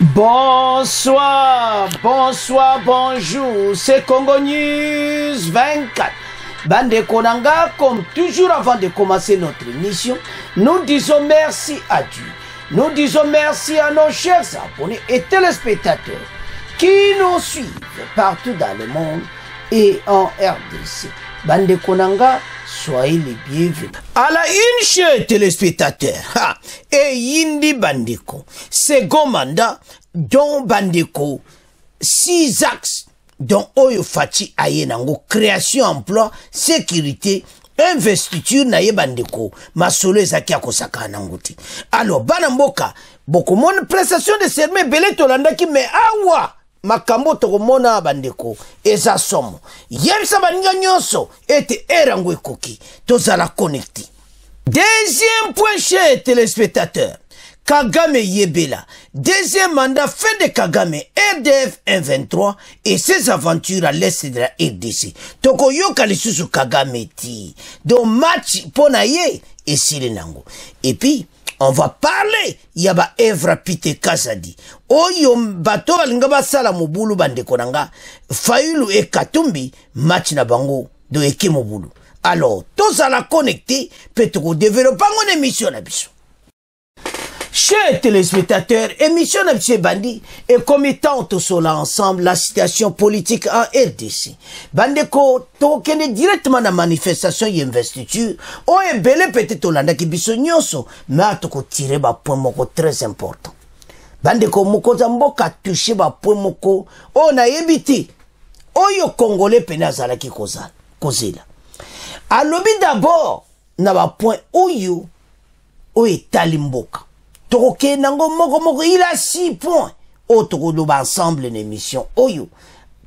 Bonsoir, bonsoir, bonjour, c'est Congo News 24. Bandeko Nanga, comme toujours avant de commencer notre émission, nous disons merci à Dieu. Nous disons merci à nos chers abonnés et téléspectateurs qui nous suivent partout dans le monde et en RDC. Bandeko Nanga, soyez les bienvenus. À la une, chers téléspectateurs, ha, et Yindi Bandeko, second mandat, dont Bandeko, six axes, dont Oyo Fati Ayenango, création, emploi, sécurité, investiture na ye bandeko masolo ezalaki ya kosaka nango te alors bana mboka bokomona prestation de serment ebele tolandaki me awa makambo tokomona bandeko eza somo yebisa baninga nyonso ete ere yango ekoki tozala connecte deuxième point chez téléspectateur Kagame Yebela. Deuxième mandat fin de Kagame, RDF 123 et ses aventures à l'est de la RDC. Toko yoka lisusu Kagame ti. Donc match pona ye et silenango. Et puis, on va parler yaba Evra Pite Kazadi. Oyo bato balinga basala mobulu bandeko nanga. Fayulu e Katumbi match na bango do eke mobulu. Alors, tozala connecté, pe toko développer une émission na biso. Chers téléspectateurs, émission de M. Bandi et comme étant cela ensemble la situation politique en RDC. Bandeko, tokende directement na manifestation et investiture, o ebele peut-être olanda ki biso nyonso, mais atoko tirer ba point moko très important. Bandeko mokonza mboka touché ba point moko, o na yebiti, oyo congolais pene azalaki kozala, kozela. Alobi d'abord, na ba point oyo, oyo etali mboka. Tokokende yango moko moko il a six points. Oyo tokoloba ensemble na émission. Oyo.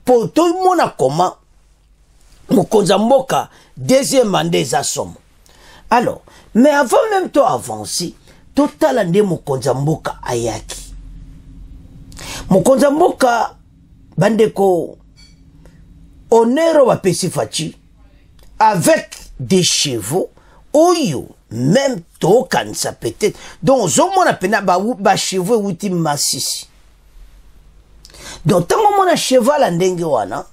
Po tomona koma mokonzi ya mboka deuxième mandat eza somo alors mais avant même to avancer totala nde mokonzi ya ayaki mokonzi ya mboka bandeko honneur oyo bapesi faci avec des chevaux oyo même tokanisa peut-être. Donc ozomona mpena bachevaux ewuti masisi. Donc ntango omona cheval ya ndenge wana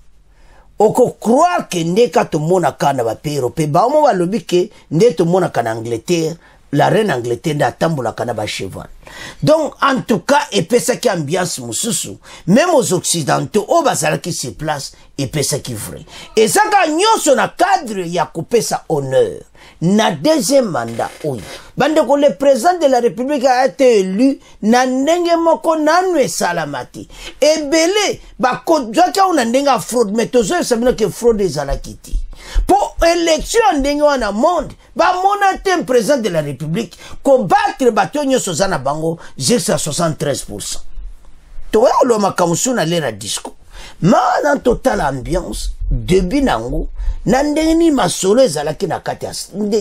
okocroire ke nde ka tomonaka na bapays européen baomo balobi ke nde tomonaka na angleterre la reine angleterre nde atambolaka na bacheval donc en tout cas epesaki ambiance mosusu même aux occidentaux oyo bazalaki sur place epesaki vrai. Ezaka nyonso na cadre ya kopesa honneur na deuxième mandat oyo le président de la république a été élu na ndenge moko nanu esalama te ebele bakozwaki awo na ndenge fraude mais tozoyebisa bino ke fraude ezalaki te mpo élection ya ndenge wana monde bamona te président de la république kobattre bato oyo na bango jusqu'à 73 toya koloba makambo su na lera disco mana totala ambiance debi nango na ndenge nini masolo ezalaki na kati ya,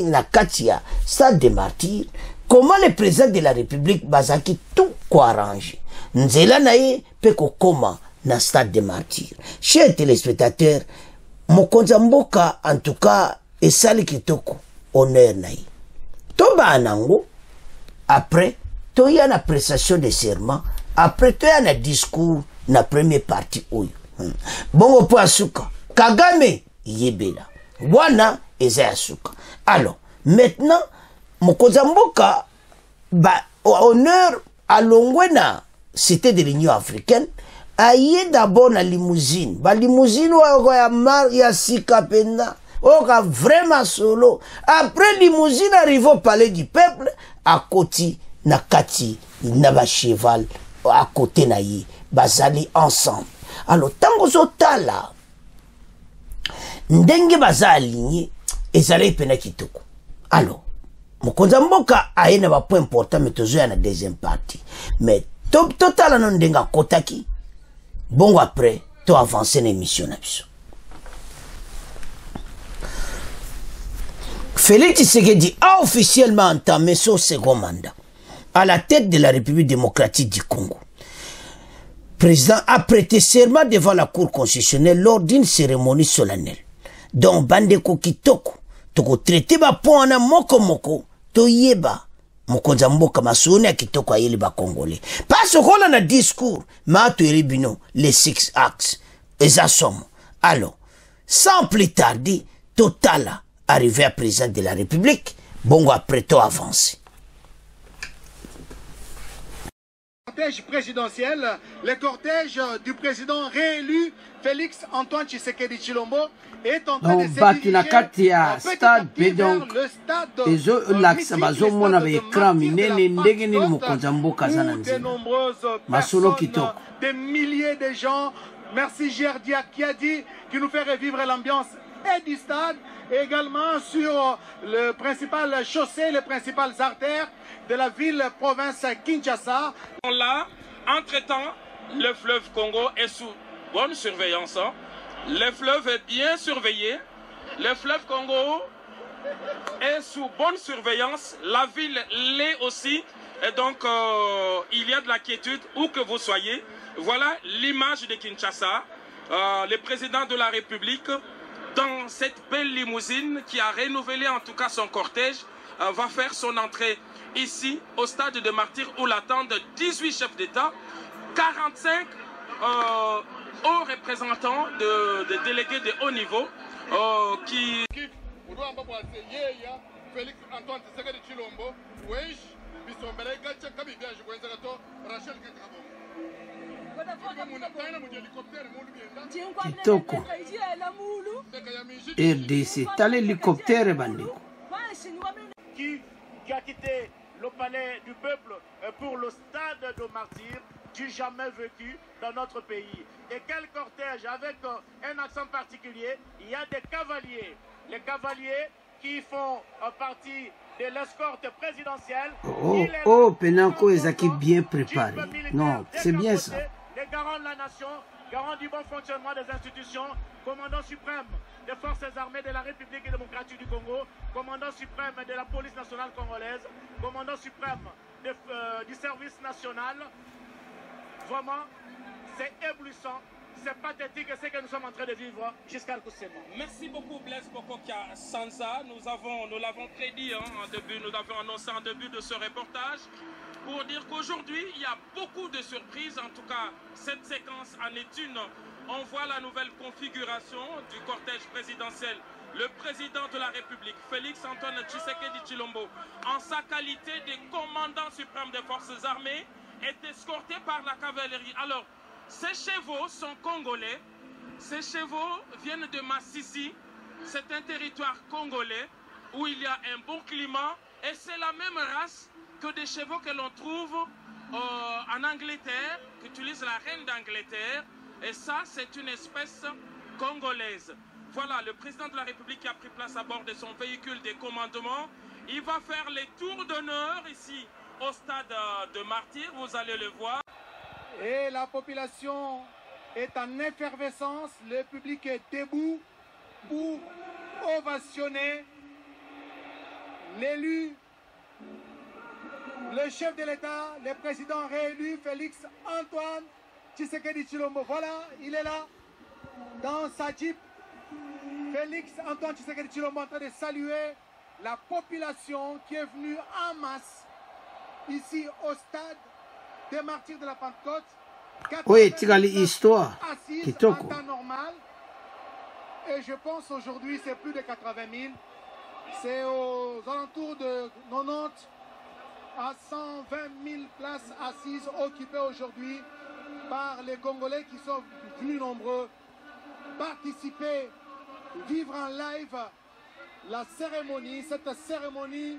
na kati stade de martyr comment le président de la république bazalaki tout koarrange nzela na ye mpe kokóma na stade de martyr cher téléspectateur mokonzi mboka en tout cas esali kitoko honneur na ye. Tobaa nango après toya na prestation de serment après toya na discours na première partie oyo. Hmm. bongo mpo asuka kagame yebela. Wana eza ya suka. Alors maintenant mokonzi ya mboka ba honneur alongwe na cité de l'union africaine aye d'abord na limousine. Balimousine oyo ya, mar, ya sika mpenza oyo ka vraiment solo. Après limousine arrive au palais du peuple akoti na kati na bacheval côté na ye bazali ensemble. Alors ntango ozotala ndenge baza aligné ezalaki mpena kitoko. Alors mokonzi mboka aye na bapoint important me tozoya na deuxième partie. Mais totala to no ndenge akotaki bongo après to avance na émission na biso. Félix Tshisekedi a officiellement entamé son second mandat à la tête de la République démocratique du Congo. président a prêté serment devant la cour constitutionnelle lors d'une cérémonie solennelle donc bandeko kitoko tokotraite bapo wana moko moko toyeba. Mokonzi ya mboka masoni ya kitoko ayeli bakongole mpasi okola na discours ma toyeli bino les six axes. Eza somo. Alors sans plus tarder totala arrivé à président de la république bongo après to avance cortège présidentiel, le cortège du président réélu Félix Antoine Tshisekedi Chilombo est en train de se bato na diriger kati ya stade donc le stade, ezolakisa euh, bazomona baekran minene ndenge nini mokonzi ya mboka aza na nzela nombreuses Masolo personnes, Kitoko. des milliers de gens. Merci Gerdia qui a dit, qui nous fait revivre l'ambiance et du stade, également sur le principal chaussée, les principales artères de la ville-province Kinshasa. Là, entre-temps, le fleuve Congo est sous bonne surveillance. hein. Le fleuve est bien surveillé. Le fleuve Congo est sous bonne surveillance. La ville l'est aussi. Et donc, euh, il y a de la quiétude où que vous soyez. Voilà l'image de Kinshasa. Euh, le président de la République, dans cette belle limousine qui a renouvelé en tout cas son cortège, euh, va faire son entrée ici au stade de Martyrs où l'attendent 18 chefs d'État, 45 euh, hauts représentants de, délégués de haut niveau euh, qui kitoko rdc tala hélicoptère qui, a quitté le palais du peuple euh, pour le stade de martyrs du jamais vécu dans notre pays. Et quel cortège avec euh, un accent particulier, il y a des cavaliers. Les cavaliers qui font euh, partie de l'escorte présidentielle. oh, oh penako tout ezaki bien préparé non c'est bien ça Les garants de la nation, garants du bon fonctionnement des institutions, commandant suprême des forces armées de la République démocratique du Congo, commandant suprême de la police nationale congolaise, commandant suprême euh, du service national. Vraiment, c'est éblouissant, c'est pathétique ce que nous sommes en train de vivre jusqu'à moment. Merci beaucoup Blaise Pokokia Sansa. Nous avons, nous l'avons prédit hein, en début, nous l'avons annoncé en début de ce reportage pour dire qu'aujourd'hui il y a beaucoup de surprises. En tout cas, cette séquence en est une. On voit la nouvelle configuration du cortège présidentiel. Le président de la République, Félix Antoine Tshisekedi Chilombo, en sa qualité de commandant suprême des forces armées, est escorté par la cavalerie. Alors, ces chevaux sont congolais. Ces chevaux viennent de Massissi. C'est un territoire congolais où il y a un bon climat et c'est la même race que des chevaux que l'on trouve euh, en Angleterre, qu'utilise la reine d'Angleterre. Et ça, c'est une espèce congolaise. Voilà, le président de la République qui a pris place à bord de son véhicule de commandement. Il va faire les tours d'honneur ici au stade euh, de Martyrs, vous allez le voir. Et la population est en effervescence. Le public est debout pour ovationner l'élu, le chef de l'État, le président réélu, Félix Antoine Tshisekedi Chilombo. Voilà, il est là, dans sa jeep. Félix Antoine Tshisekedi Chilombo en train de saluer la population qui est venue en masse ici au stade des martyrs de la Pentecôte. oyo etikali histoire assises kitoko en temps normal. Et je pense aujourd'hui c'est plus de 80 000. C'est aux alentours de 90 à 120 000 places assises occupées aujourd'hui par les Congolais qui sont venus nombreux. Participer, vivre en live la cérémonie, cette cérémonie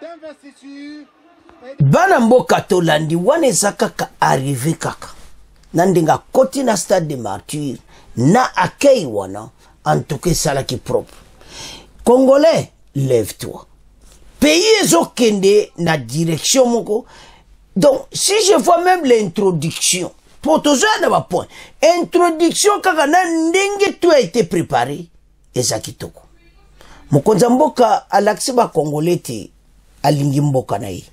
d'investiture bana mboka tolandi wana eza kaka arrive kaka. Na ndenge na stade de martyr na akei wana antuka esalaki propre. Congolais lève toi pays ezokende na direction donc si je vois même l'introduction po tozoya na bapoint introduction kaka na ndenge to a été préparé eza kitoko mokonzi mboka alakisi bacongolais te alingi mboka na ye.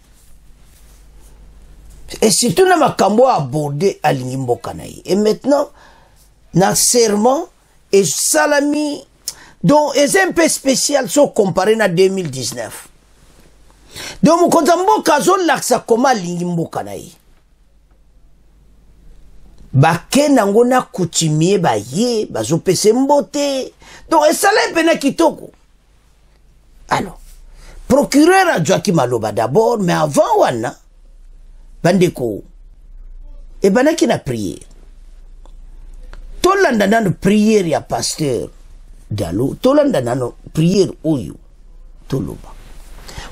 Et surtout na makambo abordé alingi mboka na ye. Et maintenant na serment esalami donc eza un peu spécial so comparé na 2019 donc mokonzi ya mboka azolakisa koma alingi mboka na ye. Bake nango na coutumier baye bazopesa mbote. Donc esala ye mpena kitoko. Alors procureur azwaki maloba d'abord mais avant wana bandeko ebandaki na priere tolanda nano priere ya pasteur dalo tolanda nano priere oyo toloba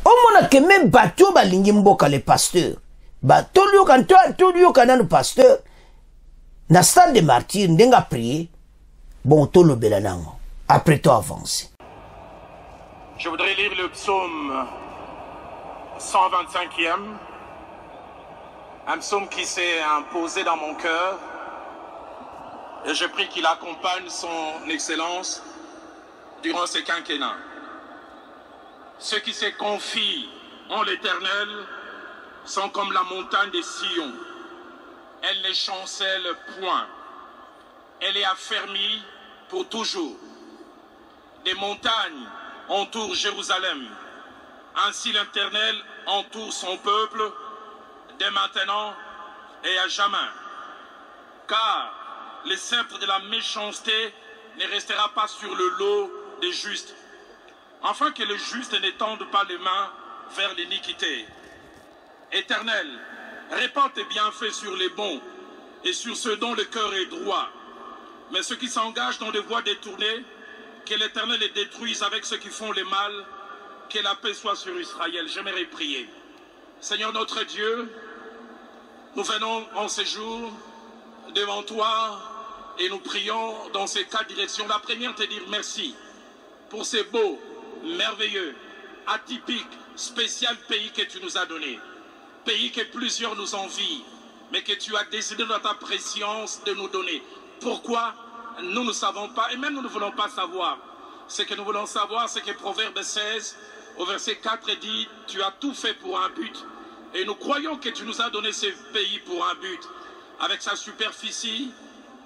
omona ke me bato balingi mboka le pasteur. Tolioka tolioka nano pasteur. Na stade de martyre ndenge aprie bon tolobela nango. Après to avance. Je voudrais lire le psaume 125e, un psaume qui s'est imposé dans mon cœur, et je prie qu'il accompagne son excellence durant ce quinquennat. Ceux qui se confient en l'Éternel sont comme la montagne de Sion. Elle ne chancelle point. Elle est affermie pour toujours. Des montagnes entourent Jérusalem. Ainsi l'Éternel entoure son peuple dès maintenant et à jamais. Car le sceptre de la méchanceté ne restera pas sur le lot des justes, afin que le juste n'étende pas les mains vers l'iniquité. Éternel, répands tes bienfaits sur les bons et sur ceux dont le cœur est droit. Mais ceux qui s'engagent dans des voies détournées, que l'Éternel les détruise avec ceux qui font le mal, que la paix soit sur Israël. J'aimerais prier. Seigneur notre Dieu, nous venons en ces jours devant toi et nous prions dans ces quatre directions. La première, te dire merci pour ces beaux, merveilleux, atypiques, spécial pays que tu nous as donné. Pays que plusieurs nous envient, mais que tu as décidé dans ta préscience de nous donner. Pourquoi? Nous ne savons pas, et même nous ne voulons pas savoir. Ce que nous voulons savoir, c'est que Proverbe 16, au verset 4, dit, tu as tout fait pour un but. Et nous croyons que tu nous as donné ce pays pour un but. Avec sa superficie,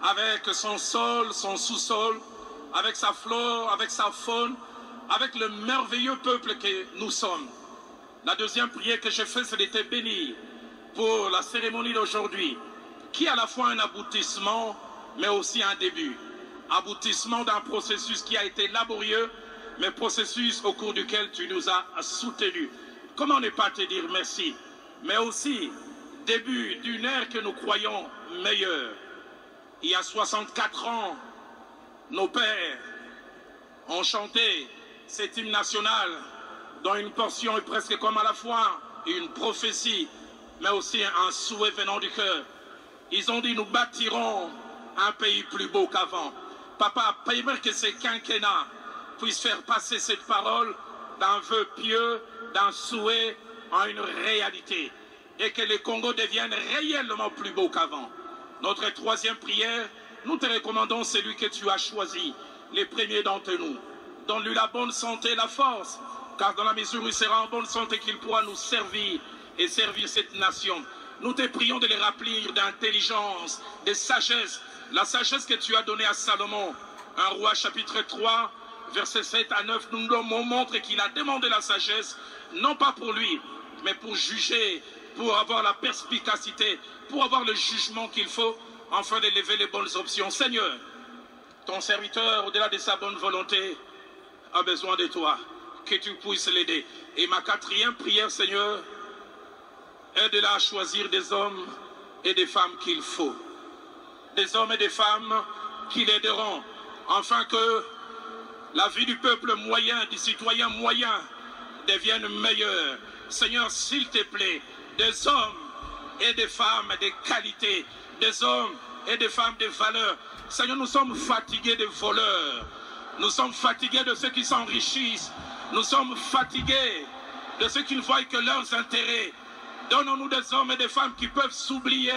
avec son sol, son sous-sol, avec sa flore, avec sa faune, avec le merveilleux peuple que nous sommes. La deuxième prière que j'ai faite, c'était bénir pour la cérémonie d'aujourd'hui, qui est à la fois un aboutissement, mais aussi un début. Aboutissement d'un processus qui a été laborieux, mais processus au cours duquel tu nous as soutenus. Comment ne pas te dire merci Mais aussi début d'une ère que nous croyons meilleure. Il y a 64 ans, nos pères ont chanté cet hymne national dont une portion est presque comme à la fois une prophétie, mais aussi un souhait venant du cœur. Ils ont dit nous bâtirons un pays plus beau qu'avant. Papa, permets que ce quinquennat puisse faire passer cette parole d'un vœu pieux, d'un souhait en une réalité. Et que le Congo devienne réellement plus beau qu'avant. Notre troisième prière, nous te recommandons celui que tu as choisi, les premiers d'entre nous. Donne-lui la bonne santé et la force, car dans la mesure où il sera en bonne santé qu'il pourra nous servir et servir cette nation. Nous te prions de les remplir d'intelligence, de sagesse, la sagesse que tu as donnée à Salomon. Un roi chapitre 3, versets 7 à 9, nous nous montre qu'il a demandé la sagesse, non pas pour lui, mais pour juger, pour avoir la perspicacité, pour avoir le jugement qu'il faut, afin d'élever les bonnes options. Seigneur, ton serviteur, au-delà de sa bonne volonté, a besoin de toi, que tu puisses l'aider. Et ma quatrième prière, Seigneur, aide-la à choisir des hommes et des femmes qu'il faut. Des hommes et des femmes qui l'aideront, afin que la vie du peuple moyen, du citoyen moyen, devienne meilleure. Seigneur, s'il te plaît, des hommes et des femmes de qualité, des hommes et des femmes de valeur. Seigneur, nous sommes fatigués des voleurs. Nous sommes fatigués de ceux qui s'enrichissent. Nous sommes fatigués de ceux qui ne voient que leurs intérêts. Donnons-nous des hommes et des femmes qui peuvent s'oublier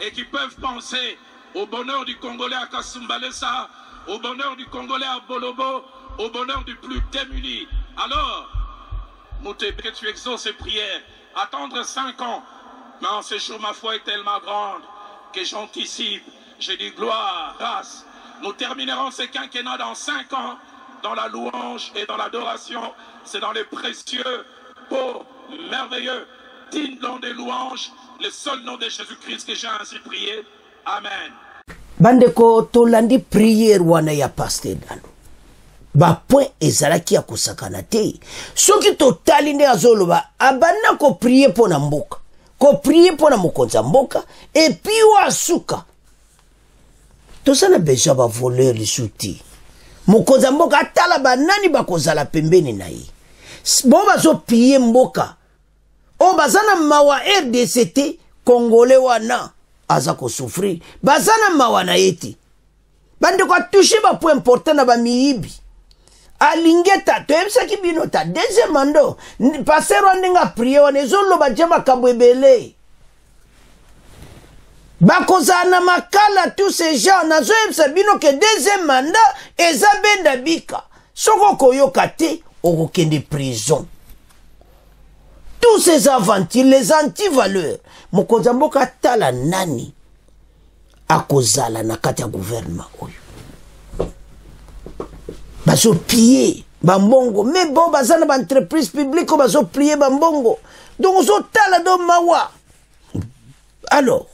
et qui peuvent penser au bonheur du Congolais à Kasumbalesa, au bonheur du Congolais à Bolobo, au bonheur du plus démuni. Alors, que tu exauces ces prières. Attendre cinq ans Mais en ce jour, ma foi est tellement grande que j'anticipe. J'ai dit gloire, grâce. Nous terminerons ce quinquennat dans cinq ans dans la louange et dans l'adoration. C'est dans les précieux, beaux, merveilleux, dignes noms des louanges, le seul nom de Jésus-Christ que j'ai ainsi prié. Amen. bandeko tolandi priere wana ya paster dalo bapoint ezalaki ya kosakana te soki totali nde azoloba abandi na koprie mpo na mboka koprie mpo na mokonzi mboka toza na besoin bavoleur lisu te mokonzi ya mboka atala banani bakozala pembeni na ye? Bo bazopie mboka. Oyo baza na mawa rdc te kongole wana aza kosouffrir. Baza na mawa na ye te bandeko atushe bapoint important na bamiyibi alingi ata toyebisaki bino ta deuxième mando. Paster wa ndenge aprie wana ezoloba tia makambo ebele bakozala na makala tous ces gens. Nazoyebisa bino ke deuxième mandat eza benda bika. Soki okoyoka te okokende prison. Tous ces aventures les antivaleurs mokonzi ya mboka atala nani akozala na kati ya gouvernement oyo? Bazopie bambongo. Me bo baza na baentreprise publique oyo bazoplie bambongo. Donc ozotala do mawa. Alors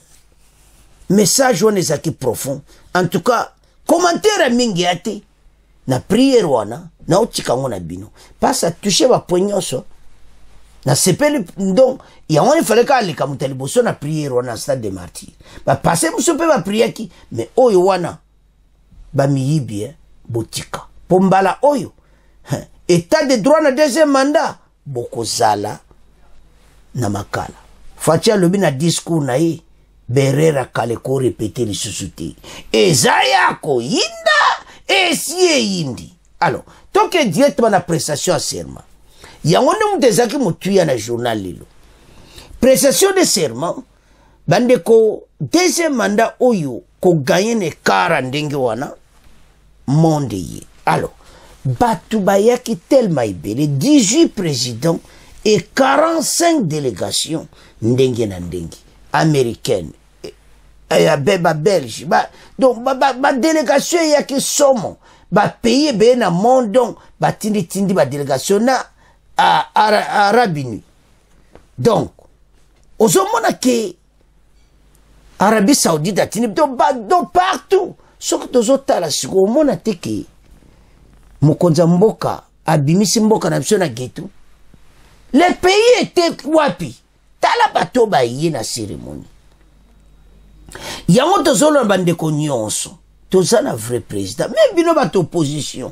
message wana ezalaki profond. En tout cas commentaire mingi ya te. Na priere wana naotika yango na bino. Mpasi atushe bapoint nyonso nasepeli donc yango wana efalaki aleka moto ya liboso na priere wana na stade de martyr bapase mosusu mpe bapriaki mais oyo wana bamiyibi eh, botika. Mpo mbala oyo état de droit na deuxième mandat bokozala na makala. Faci alobi na discours na ye berera kale korepete lisusu te. Eza ya koyinda esi eyindi alors toke directement na prestation ya serment yango nde moto ezalaki motuya na journal lelo. Prestation de serment bandeko deuxième mandat oyo koganye na ekara ndenge wana monde ye. Alors bato bayaki tellement ebele 18 président et 45 délégation ndenge na ndenge américaine ya babelge ba, donc badélégation ba, ba eyaki somo. Bapays ebele na monde donc batinditindi badélégation na arabi nui donc ozomona ke arabie saoudite atindi do partout soki tozotala sikoyo omona te ke mokonzi ya mboka abimisi mboka na biso na geto le pays ete wapi? Tala bato baye na cérémonie yango tozoloba bandeko nyonso toza na vrai président. Me bino bato opposition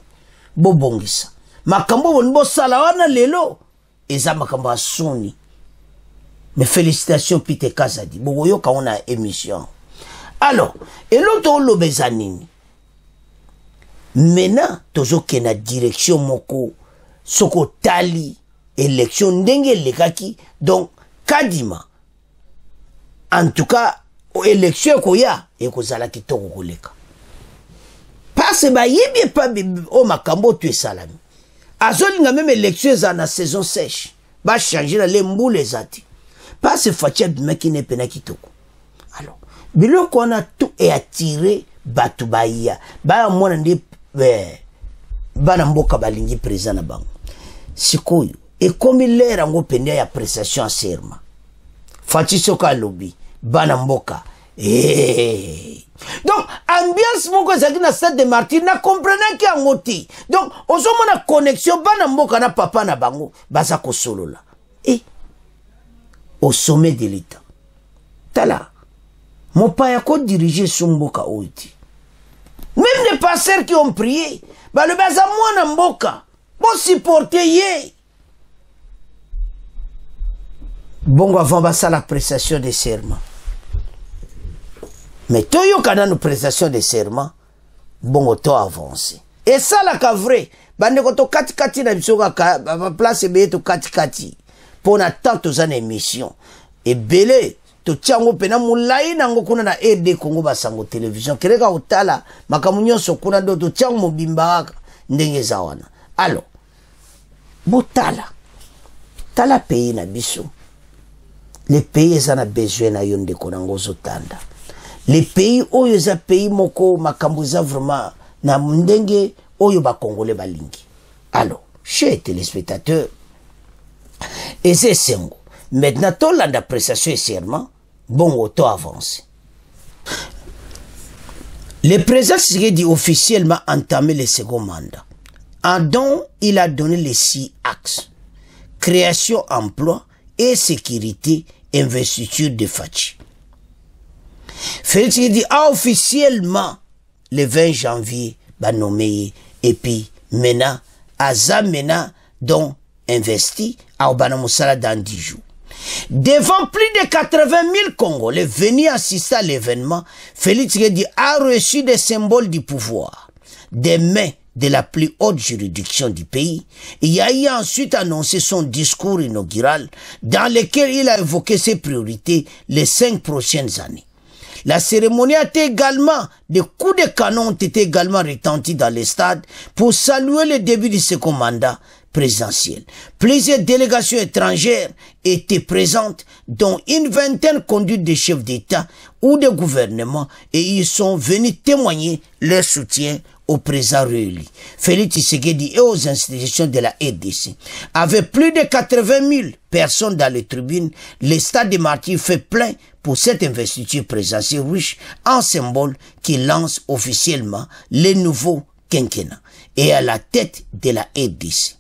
bobongisa. Makambo boni bosala wana lelo eza makambo ya soni. Me félicitation pite kazadi. Bokoyoka ngo na émission. Alors elo tooloba eza nini? Maintenant tozokenda direction moko. Soki otali élection ndenge elekaki. Donc kadima en tout cas élection ekoya ekozala kitoko koleka. Parce bayebi epa oyo makambo oyo esalami. Azolinga meme élection ezala na saison sèche. Bachange na le mbula eza te parce faci abimaki ne pena kitoko. Alors biloko wana tu eatire bato baya bayamona nde eh, bana mboka balingi président na bango. Sikoyo ekomi lere yango pende ya prestation ya serma faci soki alobi bana mboka. Hey. donc ambiance moko ezalaki na stade de martyr na komprenaki yango te. Donc ozomona connexion bana na papa na bango baza kosolola. E au sommet de l'état. Tala mopaya kodirige so mboka oyo te même les pasteurs qui ont prié balobi aza mwana mboka. Bosupporte ye. Bongo avant basala prestation de serment mais toyoka nano prestation de serment bongo to avance. Esalaka vrai bandeko tokatikati na biso kaka baplace ebeye tokatikati mpo na temps toza na émission. Ebele totia yango mpena molai nango kuna na rd congo basango télévision. Kereka kotala makambo nyonso kuna ndo totia yango mobimba kaka ndenge eza wana. Alors botala tala pays na biso. Le pays eza na besoin na yo ndeko nango ozotanda le pays oyo eza pays moko makambo eza vraiment na ndenge oyo bakongole balingi. Alors chez téléspectateur eza esengo maintenant tolanda prestation et serment bongo to avance. Le président Tshisekedi officiellement entamé le second mandat. En dont il a donné les six axes. Création, emploi et sécurité, investiture de Fachi. Félix dit a officiellement le 20 janvier bah nommé et puis maintenant Aza maintenant donc investi à Obana Moussala dans 10 jours. Devant plus de 80 000 Congolais venus assister à l'événement, Félix Tshisekedi a reçu des symboles du pouvoir, des mains de la plus haute juridiction du pays, il a ensuite annoncé son discours inaugural dans lequel il a évoqué ses priorités les cinq prochaines années. La cérémonie a été également, des coups de canon ont été également retentis dans les stades pour saluer le début du second mandat présidentiel. Plusieurs délégations étrangères étaient présentes, dont une vingtaine conduites des chefs d'État ou de gouvernement, et ils sont venus témoigner leur soutien au président réélu, Félix Tshisekedi et aux institutions de la RDC. Avec plus de 80 000 personnes dans les tribunes, le stade de martyrs fait plein pour cette investiture présidentielle riche en symbole qui lance officiellement les nouveaux quinquennat et à la tête de la RDC.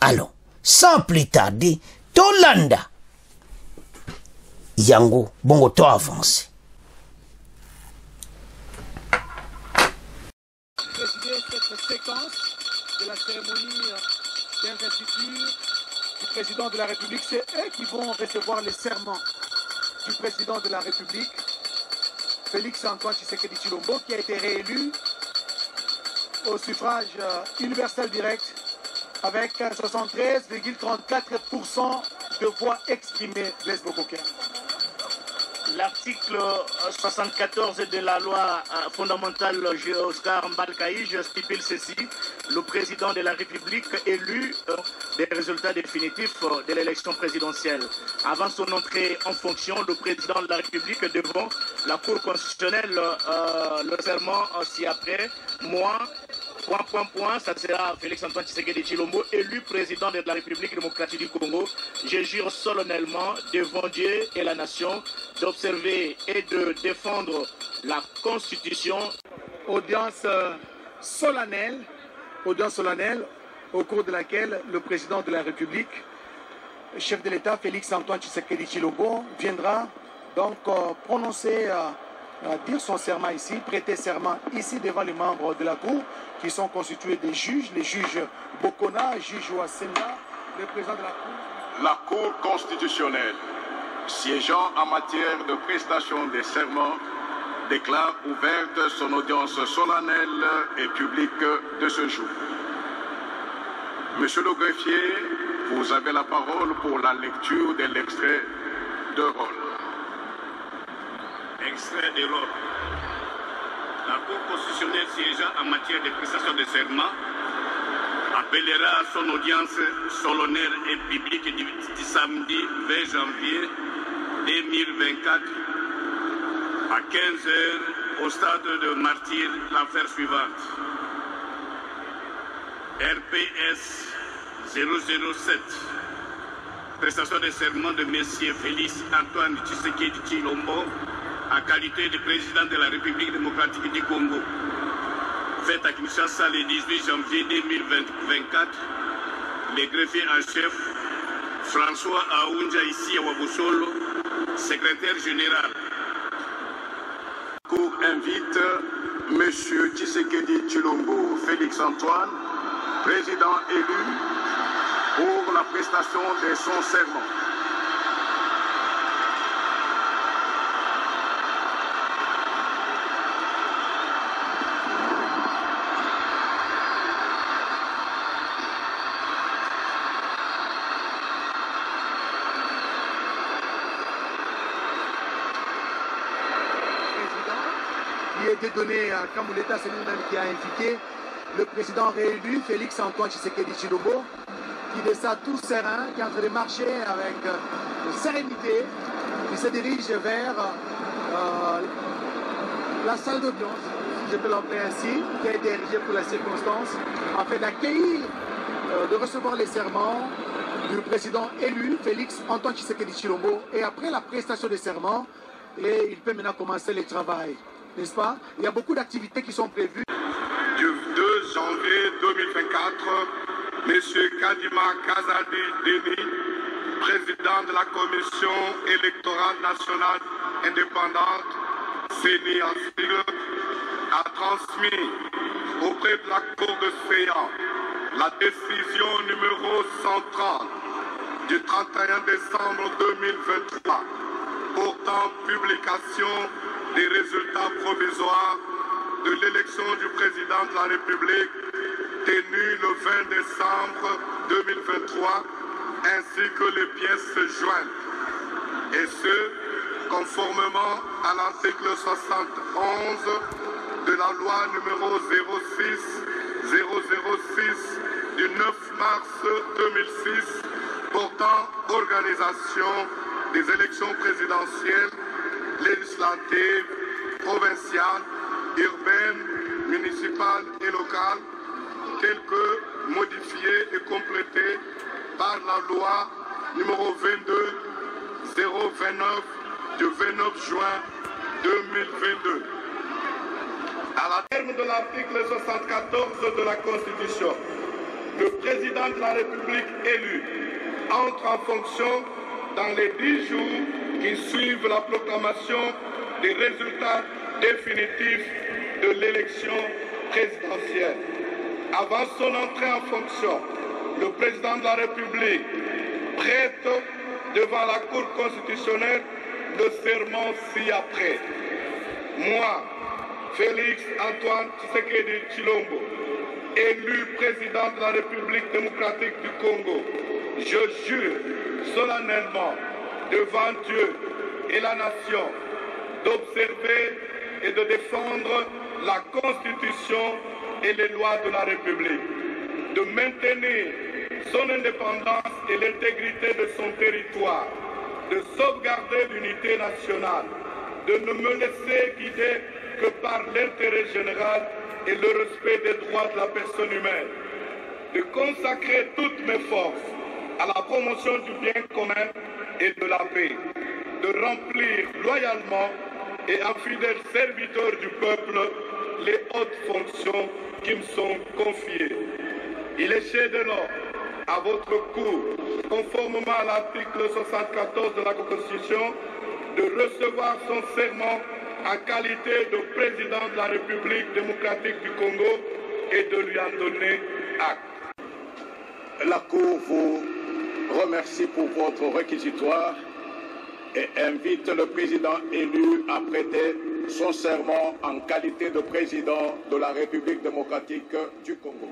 Alors, sans plus tarder, Tolanda, Yango, bongo to avance. cette séquence de la cérémonie d'investiture du président de la République. C'est eux qui vont recevoir les serments du président de la République, Félix Antoine Tshisekedi Chilombo, qui a été réélu au suffrage universel direct avec 73,34% de voix exprimées. L'article 74 de la loi fondamentale Oscar Mbalkaïj stipule ceci. Le président de la République élu des résultats définitifs de l'élection présidentielle. Avant son entrée en fonction, le président de la République devant la Cour constitutionnelle, euh, le serment ci-après, moi, point, point, point, ça sera Félix Antoine Tshisekedi Chilombo, élu président de la République démocratique du Congo. Je jure solennellement devant Dieu et la nation d'observer et de défendre la Constitution. Audience euh, solennelle, audience solennelle au cours de laquelle le président de la République, chef de l'État Félix Antoine Tshisekedi Chilombo, viendra donc euh, prononcer, euh, dire son serment ici, prêter serment ici devant les membres de la Cour qui sont constitués des juges, les juges Bokona, juge Ouassena, le président de la Cour. La Cour constitutionnelle, siégeant en matière de prestation des serments, déclare ouverte son audience solennelle et publique de ce jour. Monsieur le greffier, vous avez la parole pour la lecture de l'extrait de rôle. Extrait de rôle. La Cour constitutionnelle siégeant en matière de prestation de serment appellera son audience solennelle et publique du, samedi 20 janvier 2024 à 15 heures au stade de martyr l'affaire suivante. RPS 007. Prestation de serment de Messieurs Félix Antoine Tshisekedi Chilombo en qualité de président de la République démocratique du Congo. Fait à Kinshasa le 18 janvier 2024, le greffier en chef François Aounja ici à secrétaire général. Cour invite Monsieur Tshisekedi Chilombo Félix Antoine, président élu, pour la prestation de son serment. qui a été donné à Kamouleta, c'est lui-même qui a invité le président réélu, Félix Antoine Tshisekedi Chilobo, qui descend tout serein, qui est en train de marcher avec euh, sérénité il se dirige vers euh, la salle d'audience, si je peux l'appeler ainsi, qui a été érigée pour la circonstance, afin d'accueillir, euh, de recevoir les serments du président élu, Félix Antoine Tshisekedi Chilombo. Et après la prestation des serments, il peut maintenant commencer le travail. N'est-ce pas? Il y a beaucoup d'activités qui sont prévues. Du 2 janvier 2024, M. Kadima Kazadi Deni, président de la Commission électorale nationale indépendante, CENI a transmis auprès de la Cour de séance la décision numéro 130 du 31 décembre 2023 portant publication des résultats provisoires de l'élection du président de la République tenue le 20 décembre 2023 ainsi que les pièces jointes. Et ce, conformément à l'article 71 de la loi numéro 06 006 du 9 mars 2006 portant organisation des élections présidentielles, législatives, provinciales, urbaines, municipales et locales, telles que modifiées et complétées par la loi numéro 22 029 du 29 juin 2022. À la terme de l'article 74 de la Constitution, le président de la République élu entre en fonction dans les dix jours qui suivent la proclamation des résultats définitifs de l'élection présidentielle. Avant son entrée en fonction, le président de la République prête devant la Cour constitutionnelle le serment ci-après. Moi, Félix Antoine Tshisekedi Chilombo, élu président de la République démocratique du Congo, je jure solennellement devant Dieu et la nation d'observer et de défendre la Constitution et les lois de la République, de maintenir son indépendance et l'intégrité de son territoire, de sauvegarder l'unité nationale, de ne me laisser guider que par l'intérêt général et le respect des droits de la personne humaine, de consacrer toutes mes forces à la promotion du bien commun et de la paix, de remplir loyalement et en fidèle serviteur du peuple les hautes fonctions qui me sont confiées. Il est chez de l'or à votre cour, conformément à l'article 74 de la Constitution, de recevoir son serment en qualité de président de la République démocratique du Congo et de lui en donner acte. La Cour vous remercie pour votre réquisitoire et invite le président élu à prêter son serment en qualité de président de la République démocratique du Congo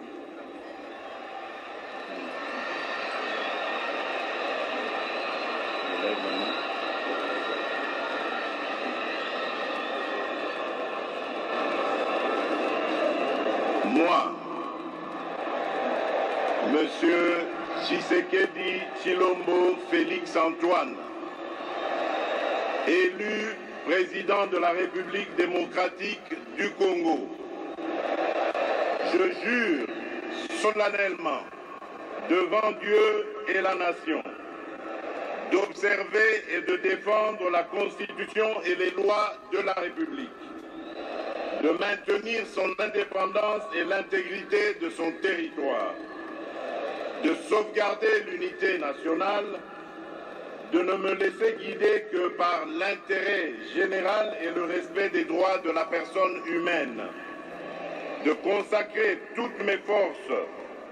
Monsieur Tshisekedi Chilombo Félix Antoine, élu président de la République démocratique du Congo, je jure solennellement devant Dieu et la nation d'observer et de défendre la Constitution et les lois de la République, de maintenir son indépendance et l'intégrité de son territoire, de sauvegarder l'unité nationale, de ne me laisser guider que par l'intérêt général et le respect des droits de la personne humaine, de consacrer toutes mes forces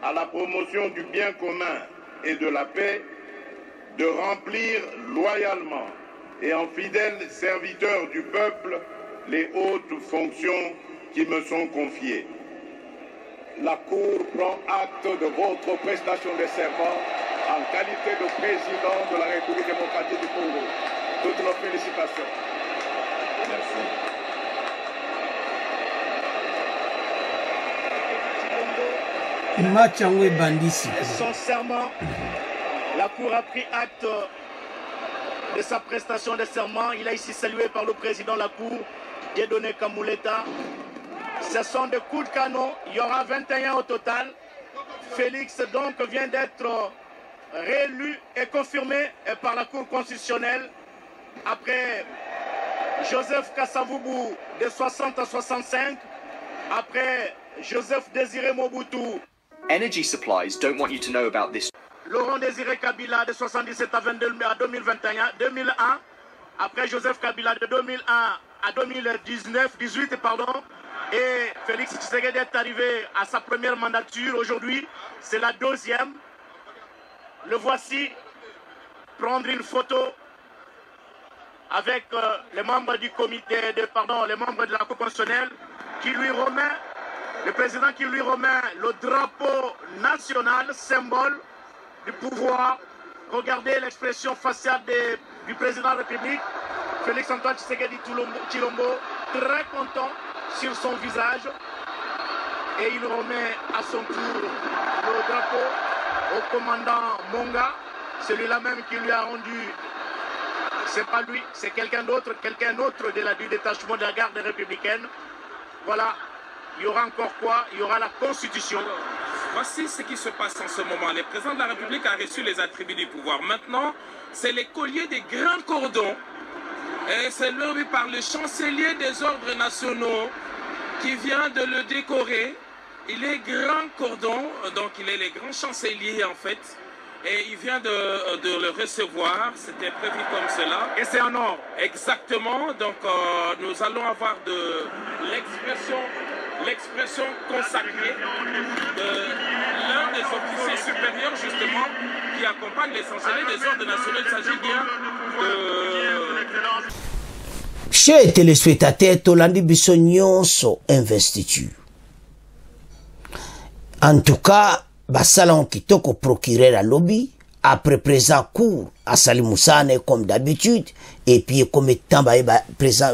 à la promotion du bien commun et de la paix, de remplir loyalement et en fidèle serviteur du peuple les hautes fonctions qui me sont confiées. La Cour prend acte de votre prestation de serment en qualité de président de la République démocratique du Congo. Toutes nos félicitations. Merci. ebandisi Son serment, la Cour a pris acte de sa prestation de serment. Il est ici salué par le président de la Cour, Dieudonné Kamouleta. Ce sont des coups de canon. Il y aura 21 au total. Félix donc vient d'être réélu et confirmé par la Cour constitutionnelle après Joseph Kassavoubou de 60 à 65, après Joseph Désiré Mobutu. Energy supplies don't want you to know about this. Laurent Désiré Kabila de 77 à, 22, à 2021, 2001, après Joseph Kabila de 2001 à 2019, 18 pardon, et Félix Tshisekedi est arrivé à sa première mandature. Aujourd'hui, c'est la deuxième. Le voici prendre une photo avec euh, les membres du comité, de, pardon, les membres de la Cour constitutionnelle qui lui remet, le président qui lui remet le drapeau national, symbole du pouvoir. Regardez l'expression faciale du président de la République, Félix Antoine Tshisekedi Chilombo, très content sur son visage. Et il remet à son tour le drapeau au commandant Monga, celui-là même qui lui a rendu c'est pas lui, c'est quelqu'un d'autre, quelqu'un d'autre de la, du détachement de la garde républicaine. Voilà, il y aura encore quoi? Il y aura la Constitution. Voici ce qui se passe en ce moment. Le président de la République a reçu les attributs du pouvoir. Maintenant, c'est les colliers des grands cordons. Et c'est levé par le chancelier des ordres nationaux qui vient de le décorer. Il est grand cordon, donc il est le grand chancelier en fait. Et il vient de, de le recevoir, c'était prévu comme cela. Et c'est en or. Exactement, donc euh, nous allons avoir de l'expression l'expression consacrée de l'un des officiers supérieurs justement qui accompagne les des ordres nationaux. Il s'agit bien de... Chers téléspectateurs, tolandi biso nyonso investiture. En tout cas, basalango kitoko procureur alobi après présent cour asali musane comme d'habitude et puis comme bayeba présent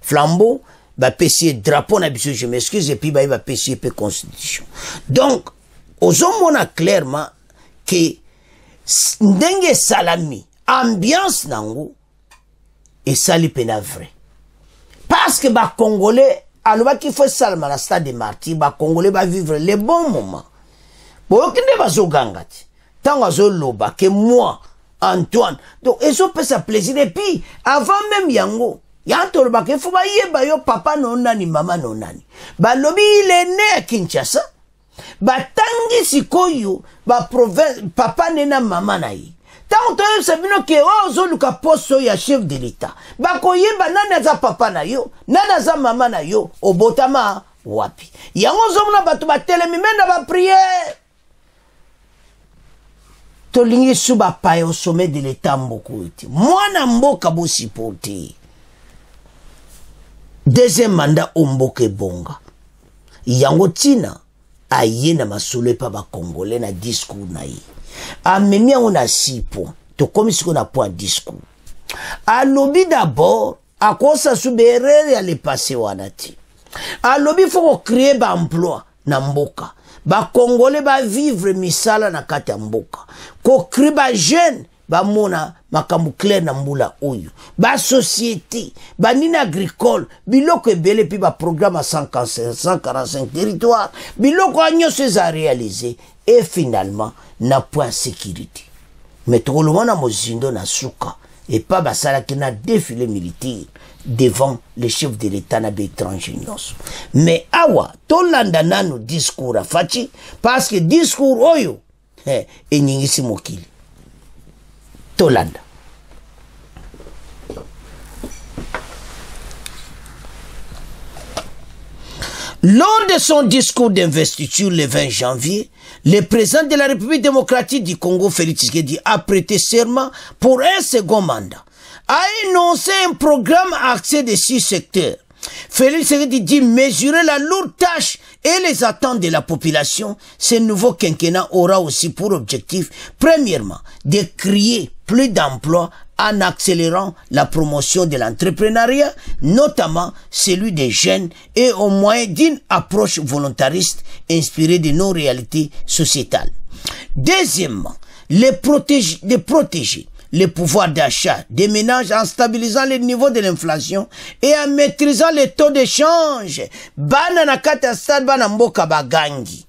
flambeau bapesi drapeau na biso je m'excuse et puis bayeba pesi pe constitution. Donc ozomona clairement ke ndenge esalami ambiance nango esali mpena vrai. Parce que bacongolais alobaki fo esalama na stade de martyr bacongolais bavivre le bon moment. Boyoki nde bazoganga te ntango azoloba ke moi antoine. Donc ezopesa plaisir. Epuis avant même yango ya tolobaka efo bayeba yo papa no nani mama no nani. Balobi ile ne ya kinshasa batangi sikoyo papa ne na mama na ye. Ntango toyebisa bino ke oyo ozoluka poste oyo ya chef de l'état bakoyeba nani aza papa na yo nani aza mama na yo obotama wapi? Yango ozomona bato batelemi me na bapriere tolingi su bapaya au sommet de l'état mboka oyo te. Mwana mboka bosiporte deuxième mandat oyo mboka ebonga yango ntina aye na masolo epa bakongolais na discours na ye. Amemi yango na si point tokomi sikoyo na point discours. Alobi d'abord akosa su baerreur ya lepase wana te. Alobi fo kocreye baemploi na mboka. Bakongole bavivre misala na kati ya mboka. Kokri bajeune bamona makambo claire na mbula oyo. Basosiété banini agricole biloko ebele mpe baprogramme ya 145 territoire biloko ya nyonso eza réalise e finalement na point ya sécurité. Me tokoloba na mozindo na suka. Epa basalaki na défilé militaire devant le chef de l'état na baétranger nyonso. Mais awa tolanda nano discours afaci parce que discours oyo eh, enyingisi mokili Lors de son discours d'investiture le 20 janvier, le président de la République démocratique du Congo, Félix Tshisekedi, a prêté serment pour un second mandat, a énoncé un programme axé de six secteurs. Félix Tshisekedi dit mesurer la lourde tâche et les attentes de la population. Ce nouveau quinquennat aura aussi pour objectif, premièrement, de créer plus d'emplois en accélérant la promotion de l'entrepreneuriat, notamment celui des jeunes, et au moyen d'une approche volontariste inspirée de nos réalités sociétales. Deuxièmement, les protéger, de protéger le pouvoir d'achat des ménages en stabilisant le niveau de l'inflation et en maîtrisant les taux d'échange. Bana na kata bagangi.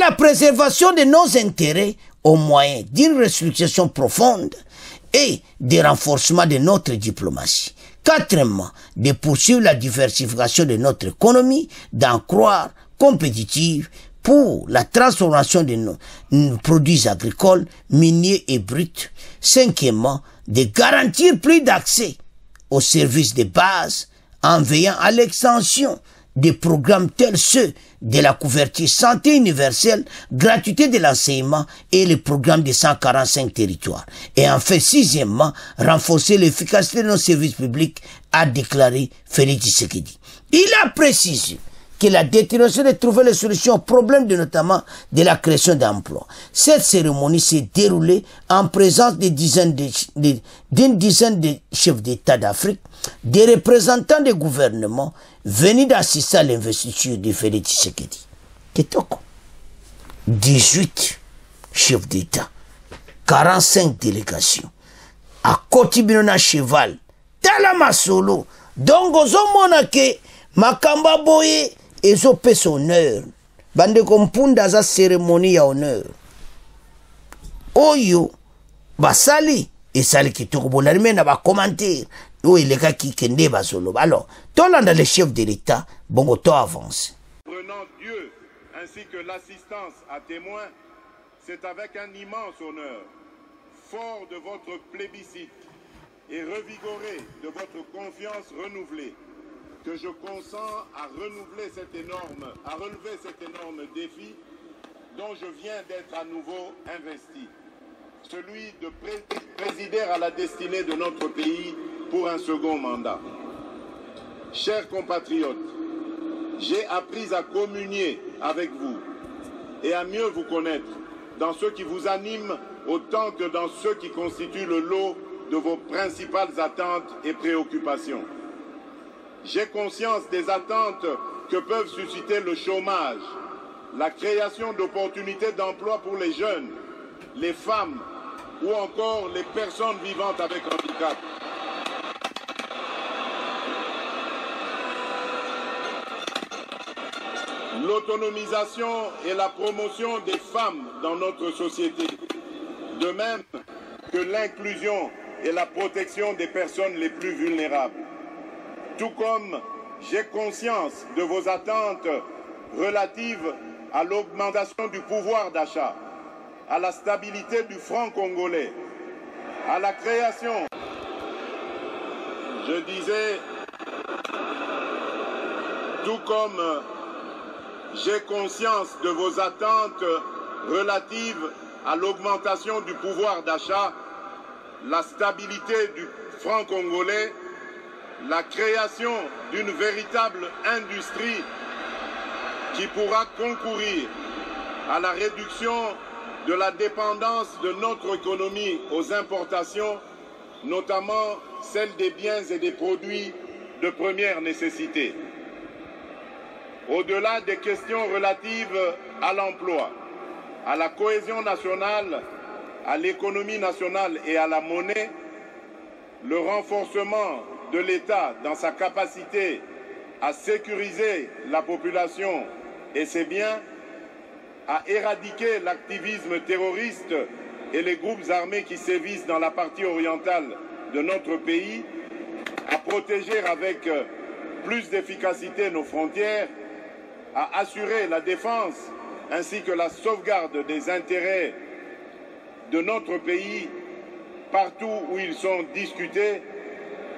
La préservation de nos intérêts au moyen d'une restructuration profonde et des renforcements de notre diplomatie. Quatrièmement, de poursuivre la diversification de notre économie, d'en croire compétitive pour la transformation de nos, produits agricoles, miniers et bruts. Cinquièmement, de garantir plus d'accès aux services de base en veillant à l'extension des programmes tels ceux de la couverture santé universelle, gratuité de l'enseignement et les programmes de 145 territoires. Et enfin, sixièmement, renforcer l'efficacité de nos services publics, a déclaré Félix Tshisekedi. Il a précisé que la détermination de trouver les solutions aux problèmes de notamment de la création d'emplois. Cette cérémonie s'est déroulée en présence d'une dizaine de, de, dizaine de chefs d'État d'Afrique, des représentants des gouvernements venus d'assister à l'investiture de Félix Tshisekedi. Kitoko. 18 chefs d'État, 45 délégations. À Kotibino na cheval, tala masolo. Donc, ozomona ke makamba boye ezopesa honneur. Bandeko mpunda aza seremoni ya honneur. Oyo basali esali kitoko. Bolali me na bacommentaire oyo elekaki kende bazoloba alors tolanda le chef de l'état. Bongo to avance. Prenant Dieu ainsi que l'assistance à témoins, c'est avec un immense honneur, fort de votre plébiscite et revigoré de votre confiance renouvelée, que je consens à renouveler cet énorme, à relever cet énorme défi dont je viens d'être à nouveau investi, celui de pré- présider à la destinée de notre pays pour un second mandat. Chers compatriotes, j'ai appris à communier avec vous et à mieux vous connaître dans ce qui vous anime autant que dans ceux qui constituent le lot de vos principales attentes et préoccupations. J'ai conscience des attentes que peuvent susciter le chômage, la création d'opportunités d'emploi pour les jeunes, les femmes ou encore les personnes vivantes avec handicap. L'autonomisation et la promotion des femmes dans notre société, de même que l'inclusion et la protection des personnes les plus vulnérables. Tout comme j'ai conscience de vos attentes relatives à l'augmentation du pouvoir d'achat, à la stabilité du franc congolais, à la création, je disais, tout comme j'ai conscience de vos attentes relatives à l'augmentation du pouvoir d'achat, la stabilité du franc congolais, la création d'une véritable industrie qui pourra concourir à la réduction de la dépendance de notre économie aux importations, notamment celle des biens et des produits de première nécessité. Au-delà des questions relatives à l'emploi, à la cohésion nationale, à l'économie nationale et à la monnaie, le renforcement de l'État dans sa capacité à sécuriser la population et ses biens, à éradiquer l'activisme terroriste et les groupes armés qui sévissent dans la partie orientale de notre pays, à protéger avec plus d'efficacité nos frontières, à assurer la défense ainsi que la sauvegarde des intérêts de notre pays partout où ils sont discutés,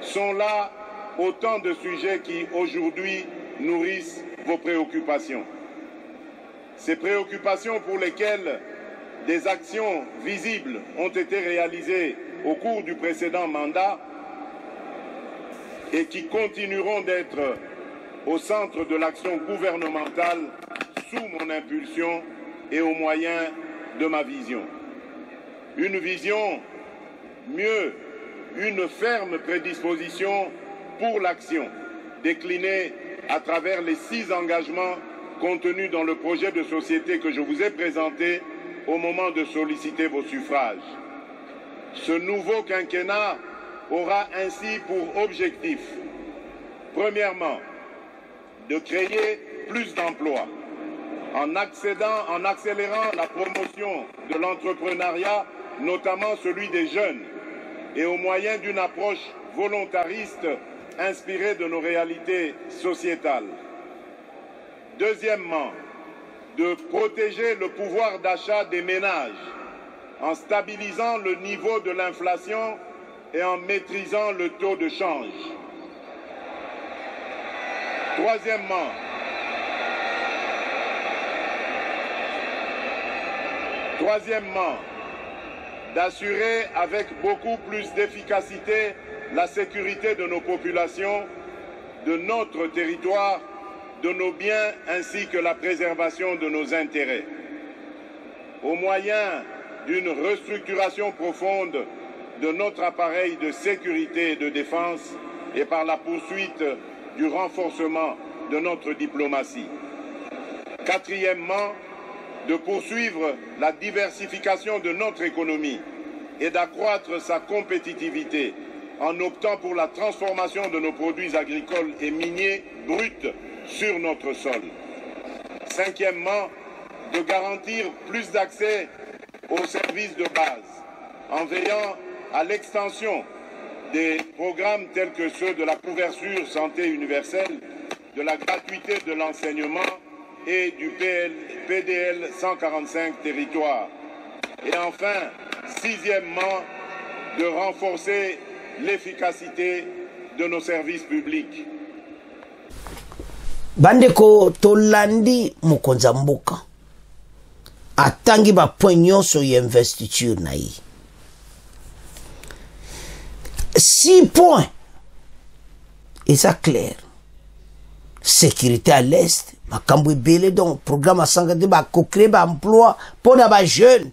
sont là autant de sujets qui aujourd'hui nourrissent vos préoccupations. Ces préoccupations pour lesquelles des actions visibles ont été réalisées au cours du précédent mandat et qui continueront d'être au centre de l'action gouvernementale sous mon impulsion et au moyen de ma vision. Une vision, mieux, une ferme prédisposition pour l'action, déclinée à travers les six engagements contenus dans le projet de société que je vous ai présenté au moment de solliciter vos suffrages. Ce nouveau quinquennat aura ainsi pour objectif, premièrement, de créer plus d'emplois en, en accélérant la promotion de l'entrepreneuriat, notamment celui des jeunes, et au moyen d'une approche volontariste inspirée de nos réalités sociétales. Deuxièmement, de protéger le pouvoir d'achat des ménages en stabilisant le niveau de l'inflation et en maîtrisant le taux de change. Troisièmement, Troisièmement, d'assurer avec beaucoup plus d'efficacité la sécurité de nos populations, de notre territoire, de nos biens ainsi que la préservation de nos intérêts. Au moyen d'une restructuration profonde de notre appareil de sécurité et de défense et par la poursuite du renforcement de notre diplomatie. Quatrièmement, de poursuivre la diversification de notre économie et d'accroître sa compétitivité en optant pour la transformation de nos produits agricoles et miniers bruts sur notre sol. Cinquièmement, de garantir plus d'accès aux services de base en veillant à l'extension des programmes tels que ceux de la couverture santé universelle, de la gratuité de l'enseignement et du PL, PDL 145 territoires. Et enfin, sixièmement, de renforcer l'efficacité de nos services publics. bandeko tolandi mokonzi atangi bapoint nyonso ya investiture na ye six points eza clair sécurité à l'est makambo ebele donc programme asanga te bakocrée baemploi mpo na bajeune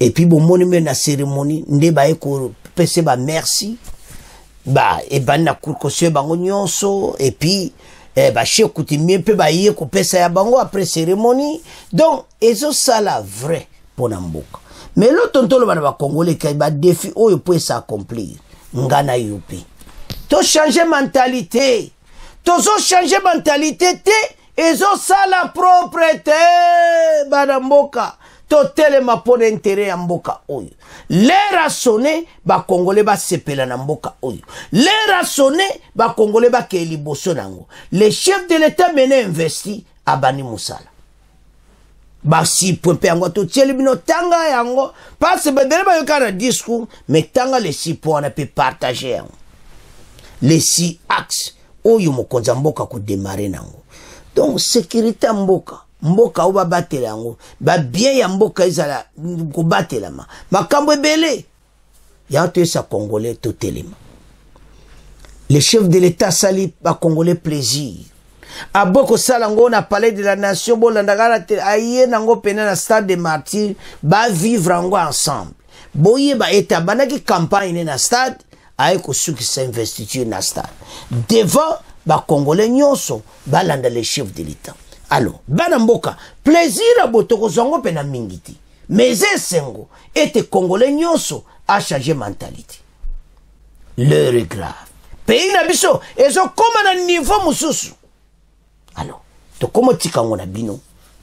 epuis bomoni mpe na cérémonie nde baye kopesa bamerci ba ebandi na kurkosio bango nyonso epuis eh, bachef coutumier mpe baye kopesa ya bango après cérémonie. Donc ezosala vrai mpo na mboka. Mais lo tontoloba na bakongole kai badefi oyo mpo esa accomplir nga na yo mpe. Tochange mentalité tozochange mentalité te ezosala propre te bana mboka. Totelema mpo na intere ya mboka oyo. Lere asone bakongole basepela na mboka oyo. Lere asone bakongole bakee liboso na yango. Le chef de l'état mene investi abani mosala basipwe mpe yango totieli bino tanga yango. Parce bedele bayoka na discours mais tanga le sipwe wana mpe partage yango. Le si axe oyo mokonzi ya mboka kodemare nango donc sécurité ya mboka mboka oyo babatela yango babien ya mboka ezala kobatelama. Makambo ebele yango toyesa congolais totelema. Le chef de l'état asali bacongolais plaisir. Abo kosala yango na palais de la nation bolandaka na te aye nango pene na stade de martyr bavivre yango ensemble. Boyeba ete abandaki campagne ne na stade aye kosukisa investiture na stade devant bacongolais nyonso balanda le chef de l'état. Alors bana mboka plaisir ya boto kozwa yango mpe na mingi te mais eza esengo ete congolais nyonso achange mentalité l'heure est grave. Pays na biso ezokóma na niveau mosusu. Alors tokóma otika yango na bino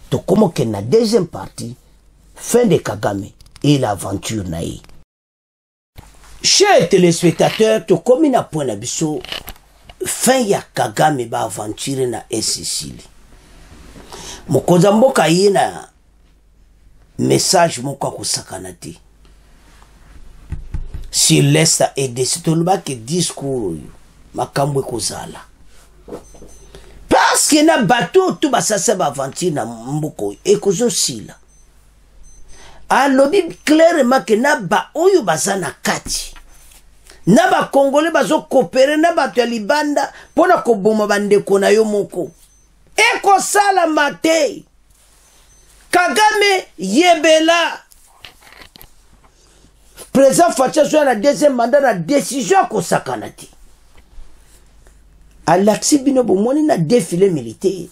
tokóma okende na deuxième partie fin de kagame et l'aventure na ye chers téléspectateurs tokómi na point na biso fin ya kagame baaventure na esisili mokonzi ya mboka ye na message moko akosakana te. Sur l'est edesi tolobaki discours oyo makambo ekozala. Parceke na bato oyo to basasa baaventure na mboka oyo ekozosila alobi clairement ke na baoyo baza na kati. Na bakongole bazokopere na bato ya libanda mpo na koboma bandeko na yo moko. Ekosalama te kagame yebela. Président faci azoya na deuxième mandat na décision akosakana te. Alakisi bino bomoni na défilé militaire.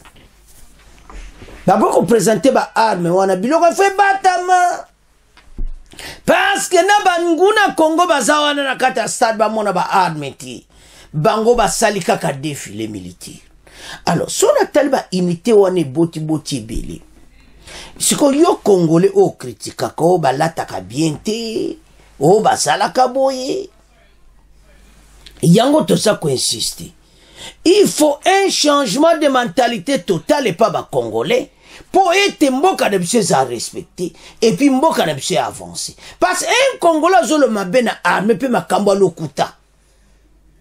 Bakoki koprésente baarme wana biloko efo ebatama mpe parce que na banguna congo baza wana na kati ya stade bamona baarme te. Bango basali kaka défilé militaire. Alors so natali baunité wana ebotiboti ebele sikoyo yo congolais oyo kritikaka oyo balataka bien te oyo bazalaka boye. Yango toza koinsiste il faut un changement de mentalité totale epa bacongolais mpo ete mboka na biso eza respecte epuis mboka na biso ya avance parce un congolais azoloba mabe na arme mpe makambo alokuta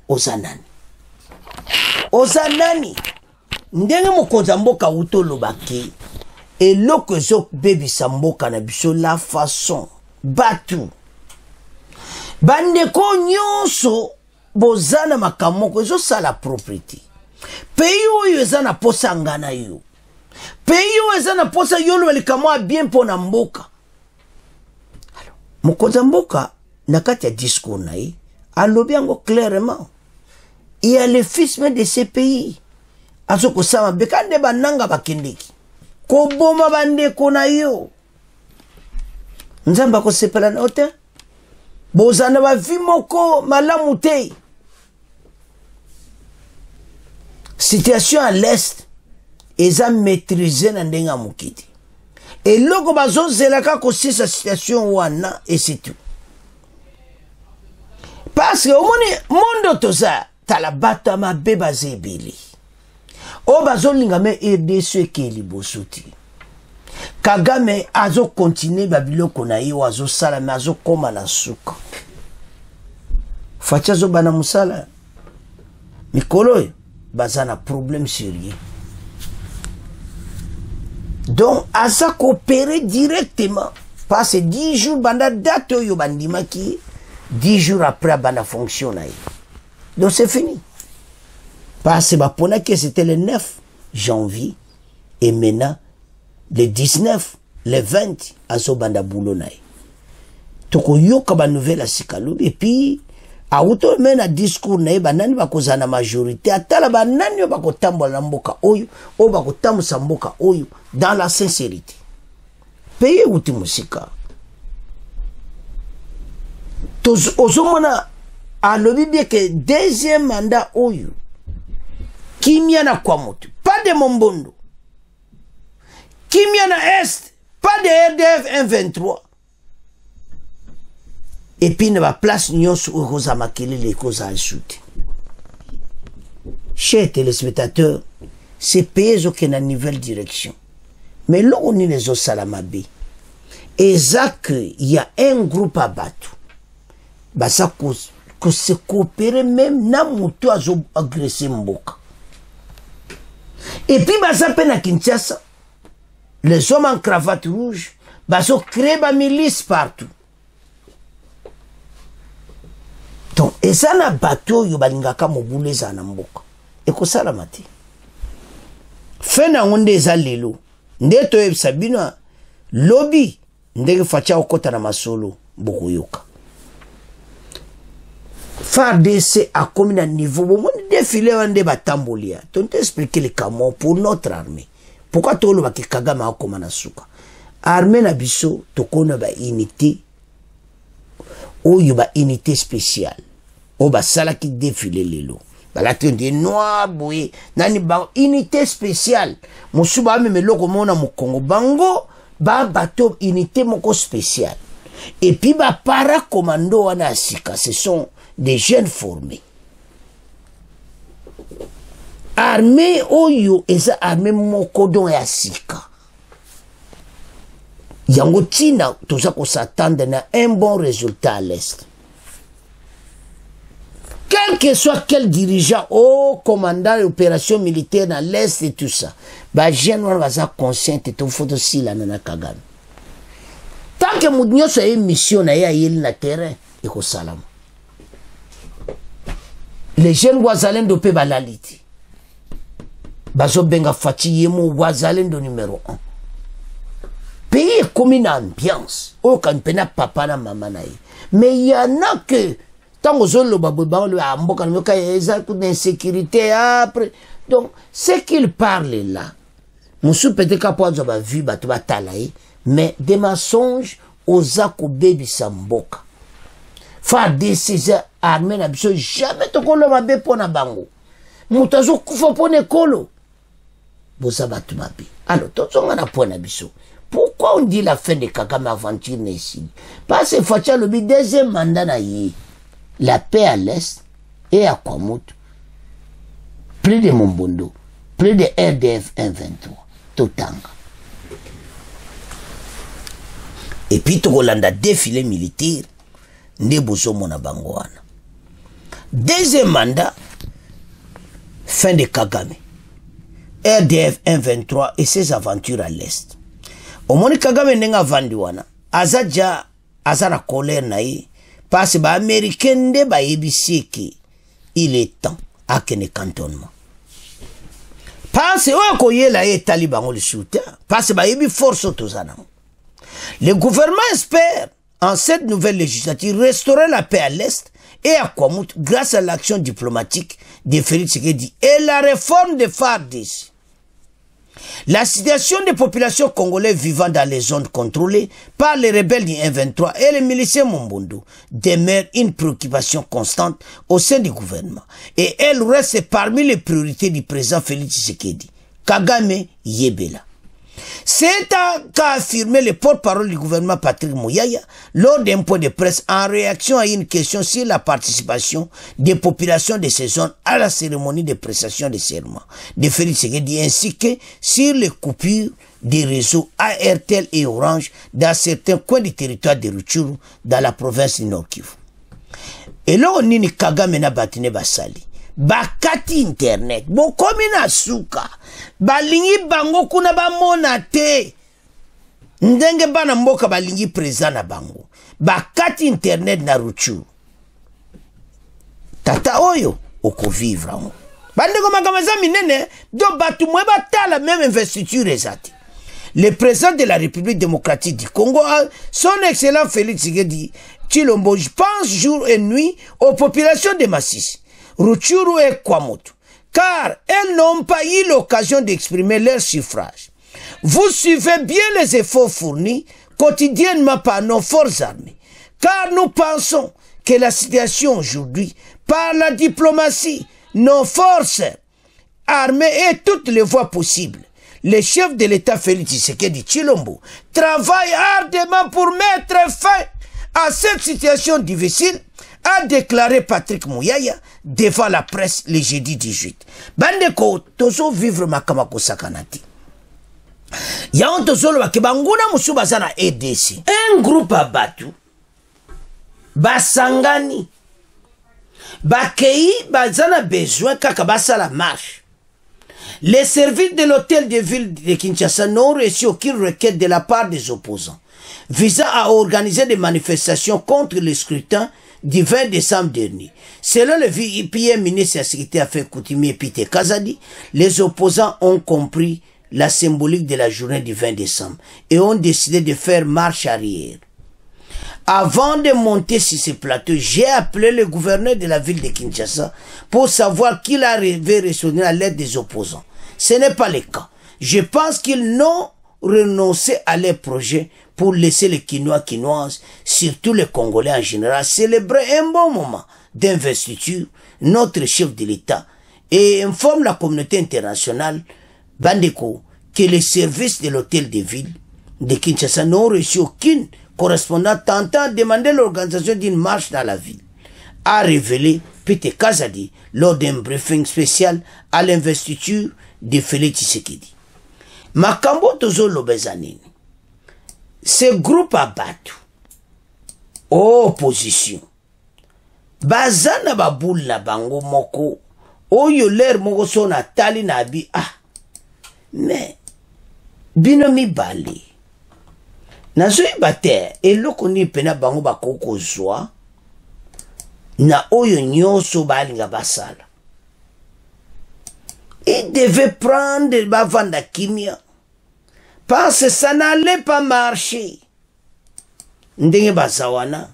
oza nani oza nani ndenge mokonzi ya mboka wuta olobaki eloko ezobebisa mboka na biso la façon batu bandeko nyonso boza na makambo moko ezosala propriété. Pays oyo eza na posa nga na yo pays oyo eza na posa yo oloba likambo ya bien mpo na mboka mokonzi ya mboka na kati ya discours na ye alobi yango clairement. Y a le fils de ce pays. Azo kosala mabe ka nde bananga bakendeki. Koboma bandeko na yo. Nzambe akosepela na yo te. Bozala na bavi moko malamu te. Situation à l'est eza maîtrise na ndenge ya moke te eloko bazozelaka kosisa situation wana esitu parce que omoni mondo toza tala bato ya mabe baza ebele. Oyo bazolinga me rdc eke liboso te. Kagame azokontinue babiloko na ye oyo azosala me azokóma na suka. Faci azobana mosala. Mikolo oyo baza na problème sérieux donc aza koopere directement. Parce 10 jours banda date oyo bandimaki 10 jours après abanda fonction na ye donc c'est fini. Parce baponaki c'était le 9 janvier et maintenant le 19 le 20 azobanda bulo na ye tokoyoka banouvelle ya sika lobi epuis awuti oyo me na discours na ye banani bakozala na majorité. Atala banani oyo bakotambola na mboka oyo oyo bakotambwisa mboka oyo dans la sincérité. Pays ewuti mosika. Ozomona alobi bien ke deuxième mandat oyo kimia na kwa moto pas de mombondo kimia na est pas de rdf 123 epuis na baplace nyonso oyo ekozala makelele ekozala esu te cher téléspectateur ce pays ezokende na nouvelle direction. Mais eloko nini ezosala mabe eza ke ya un groupe ya bato baza kose coopere meme na moto azoagrese mboka. Epuis baza mpe na kinshasa. Les hommes en cravate rouge bazocrée bamilice partout donc eza na bato oyo balingaka mobulu ezala na mboka. Ekosalama te. Fe na yango nde eza lelo. Nde toyebisa bino lobi ndenge faci akokɔta na masolo bokoyoka. Fardc akomi na niveau bomoni defile wana nde batamboli ya. To nte explike likambo pour notre armée. Pourkui tolobaki kagame akoma na suka? Armée na biso tokoni na baunité oyo baunité spéciale oyo basalaki defile lelo. Balati nde noir boye. Nani baunité spéciale. Mosusu bamema eloko moko na mokongo. Bango babato unité moko spéciale. Epuis bapara commando wana ya sika. Ce sont des jeunes formés. Armée oyo eza armée moko don ya sika. Yango ntina toza kosatendre na un bon résultat à l'est quel que soit quel dirigeant o commandant opération militaire na l'est et tout ça bajeune wana baza consciente tofo tosilana na kagame. Tant que motu nyonso aye mission na ye ayeli na terrain ekosalama les jeunes wazalendo mpe balali te bazobenga faci ye mo wazalendo numero 1 pays ekomi na ambiance papa na mama na ye. Mais yana ke ntango ozoloba boye bangoloba mboka na mioka eza na insécurité après. Donc ce qu'il parle là mosusu peut-être ka mpo azwa bavue bato batala ye mais des mensonges oza kobebisa mboka. Fardc eza arme na biso jamais tokoloba mabe mpo na bango. Moto azokufa mpo na ekolo. Boza bato mabe. Alors tozonga na point na biso. Pourquoi on dit la fin de kagame aventure na esili parce faci alobi deuxième mandat na ye la paix à l'est et à kwamut plus de mombondo plus de rdf 123 totanga epuis tokolanda défilé militaire nde bozomona bango wana. Deuxième mandat fin de kagame. Rdf 123 et ses aventures à l'est. Omoni kagame ndenge avandi wana. Aza ja aza na parce baaméricain nde bayebisi eke il est temps akende cantonnement parce oyo koyela ye etali bango lisusu te parce bayebi force oyo toza le gouvernement espère en cette nouvelle législature restaurer la paix à l'est et à Kwamut grâce à l'action diplomatique de Félix Tshisekedi et la réforme des FARDC. La situation des populations congolaises vivant dans les zones contrôlées par les rebelles du 1-23 et les miliciens Mombundu demeure une préoccupation constante au sein du gouvernement. Et elle reste parmi les priorités du président Félix Tshisekedi. Kagame Yebela. C'est qu'a affirmé le porte-parole du gouvernement Patrick Mouyaya lors d'un point de presse en réaction à une question sur la participation des populations de ces zones à la cérémonie de prestation de serment de Félix Tshisekedi ainsi que sur les coupures des réseaux ARTL et Orange dans certains coins du territoire de Rutshuru dans la province du Nord Kivu. eloko nini kagame na bato ne basali bakati internet. Bokomi na suka. Balingi bango kuna bamona te. Ndenge bana mboka balingi président na bango. Bakati internet na ruchu. Tata oyo okovivre yango bandeko makambo eza minene do bato mwe batala meme investiture eza te. Le président de la république démocratique du congo son excellent félix tshisekedi chilombo pense jour et nuit aux populations de masisi Ruchuru et Kwamoto, car elles n'ont pas eu l'occasion d'exprimer leur suffrage. Vous suivez bien les efforts fournis quotidiennement par nos forces armées, car nous pensons que la situation aujourd'hui, par la diplomatie, nos forces armées et toutes les voies possibles, le chef de l'État Félix Tshisekedi Chilombo travaille ardemment pour mettre fin à cette situation difficile a déclaré Patrick Mouyaya devant la presse le jeudi 18. bandeko tozovivre makambo akosakana te yango tozoloba ke banguna mosusu baza na edc un groupe ya basangani. Bakei baza na besoin kaka basala marche. Les services de l'hôtel de ville de Kinshasa n'ont reçu aucune requête de la part des opposants. Visant à organiser des manifestations contre le scrutin du 20 décembre dernier. Selon le PM ministre de la Sécurité Affaires coutumier Peter Kazadi, les opposants ont compris la symbolique de la journée du 20 décembre et ont décidé de faire marche arrière. Avant de monter sur ce plateau, j'ai appelé le gouverneur de la ville de Kinshasa pour savoir qu'il avait résonné à l'aide des opposants. Ce n'est pas le cas. Je pense qu'ils n'ont renoncé à leur projet pour laisser les Quinois, Quinoises, surtout les Congolais en général, célébrer un bon moment d'investiture, notre chef de l'État, et informe la communauté internationale, Bandeko, que les services de l'hôtel de ville de Kinshasa n'ont reçu aucune correspondance tentant à demander l'organisation d'une marche dans la ville, a révélé Peter Kazadi lors d'un briefing spécial à l'investiture de Félix Tshisekedi. Makambo tozoloba nini? Ce groupe ya bato opposition baza na babule na bango moko oyo lere moko so natali na bi ah me bino mibale nazoyeba te eloko nini mpena bango bakoki kozwa na oyo nyonso balinga basala. Il devait prendre bavanda kimia parce que ça n'allait pas marcher. Ndenge baza wana